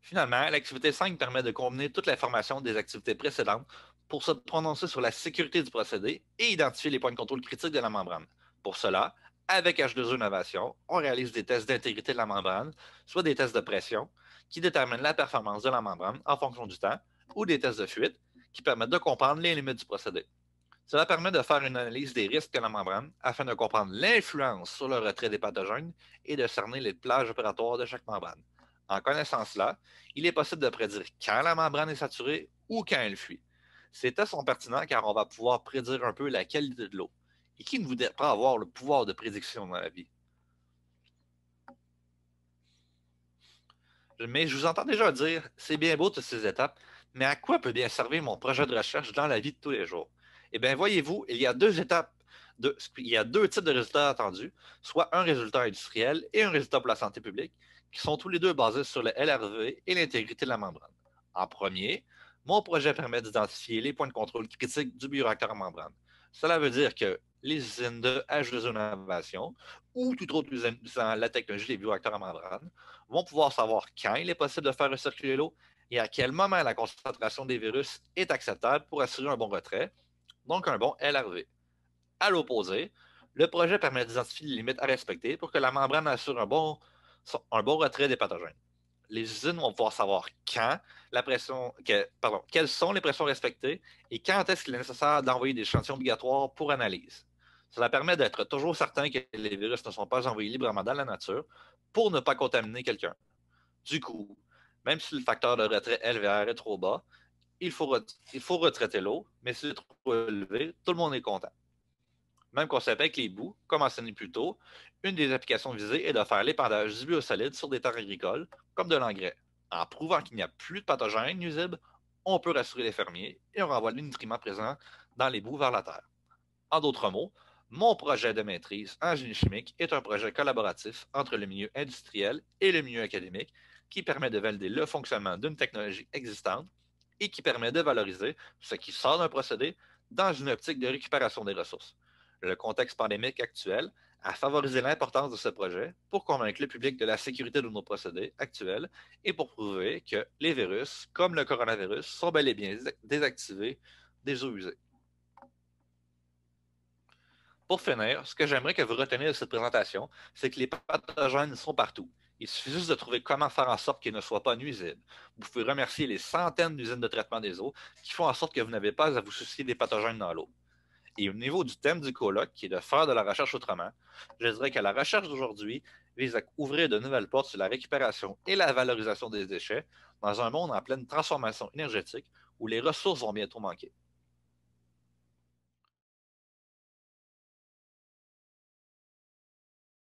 Finalement, l'activité 5 permet de combiner toute l'information des activités précédentes pour se prononcer sur la sécurité du procédé et identifier les points de contrôle critiques de la membrane. Pour cela, avec H2O Innovation, on réalise des tests d'intégrité de la membrane, soit des tests de pression qui déterminent la performance de la membrane en fonction du temps, ou des tests de fuite qui permettent de comprendre les limites du procédé. Cela permet de faire une analyse des risques de la membrane afin de comprendre l'influence sur le retrait des pathogènes et de cerner les plages opératoires de chaque membrane. En connaissant cela, il est possible de prédire quand la membrane est saturée ou quand elle fuit. Ces tests sont pertinents car on va pouvoir prédire un peu la qualité de l'eau. Et qui ne voudrait pas avoir le pouvoir de prédiction dans la vie? Mais je vous entends déjà dire, c'est bien beau toutes ces étapes, mais à quoi peut bien servir mon projet de recherche dans la vie de tous les jours? Eh bien, voyez-vous, il y a deux étapes, il y a deux types de résultats attendus, soit un résultat industriel et un résultat pour la santé publique, qui sont tous les deux basés sur le LRV et l'intégrité de la membrane. En premier, mon projet permet d'identifier les points de contrôle critiques du bioréacteur en membrane. Cela veut dire que les usines de H2O Innovation ou toute autre usine utilisant la technologie des bioréacteurs en membrane vont pouvoir savoir quand il est possible de faire recirculer l'eau et à quel moment la concentration des virus est acceptable pour assurer un bon retrait, donc un bon LRV. À l'opposé, le projet permet d'identifier les limites à respecter pour que la membrane assure un bon, un bon retrait des pathogènes. Les usines vont pouvoir savoir quand la pression, pardon, quelles sont les pressions respectées et quand est-ce qu'il est nécessaire d'envoyer des échantillons obligatoires pour analyse. Cela permet d'être toujours certain que les virus ne sont pas envoyés librement dans la nature pour ne pas contaminer quelqu'un. Du coup, même si le facteur de retrait LVR est trop bas, il faut, retraiter l'eau, mais si c'est trop élevé, tout le monde est content. Même concept avec les bouts, comme mentionné plus tôt, une des applications visées est de faire l'épandage du biosolides sur des terres agricoles, comme de l'engrais. En prouvant qu'il n'y a plus de pathogènes nuisibles, on peut rassurer les fermiers et on renvoie les nutriments présents dans les bouts vers la terre. En d'autres mots, mon projet de maîtrise en génie chimique est un projet collaboratif entre le milieu industriel et le milieu académique qui permet de valider le fonctionnement d'une technologie existante et qui permet de valoriser ce qui sort d'un procédé dans une optique de récupération des ressources. Le contexte pandémique actuel a favorisé l'importance de ce projet pour convaincre le public de la sécurité de nos procédés actuels et pour prouver que les virus, comme le coronavirus, sont bel et bien désactivés des eaux usées. Pour finir, ce que j'aimerais que vous reteniez de cette présentation, c'est que les pathogènes sont partout. Il suffit juste de trouver comment faire en sorte qu'ils ne soient pas nuisibles. Vous pouvez remercier les centaines d'usines de traitement des eaux qui font en sorte que vous n'avez pas à vous soucier des pathogènes dans l'eau. Et au niveau du thème du colloque, qui est de faire de la recherche autrement, je dirais que la recherche d'aujourd'hui vise à ouvrir de nouvelles portes sur la récupération et la valorisation des déchets dans un monde en pleine transformation énergétique où les ressources vont bientôt manquer.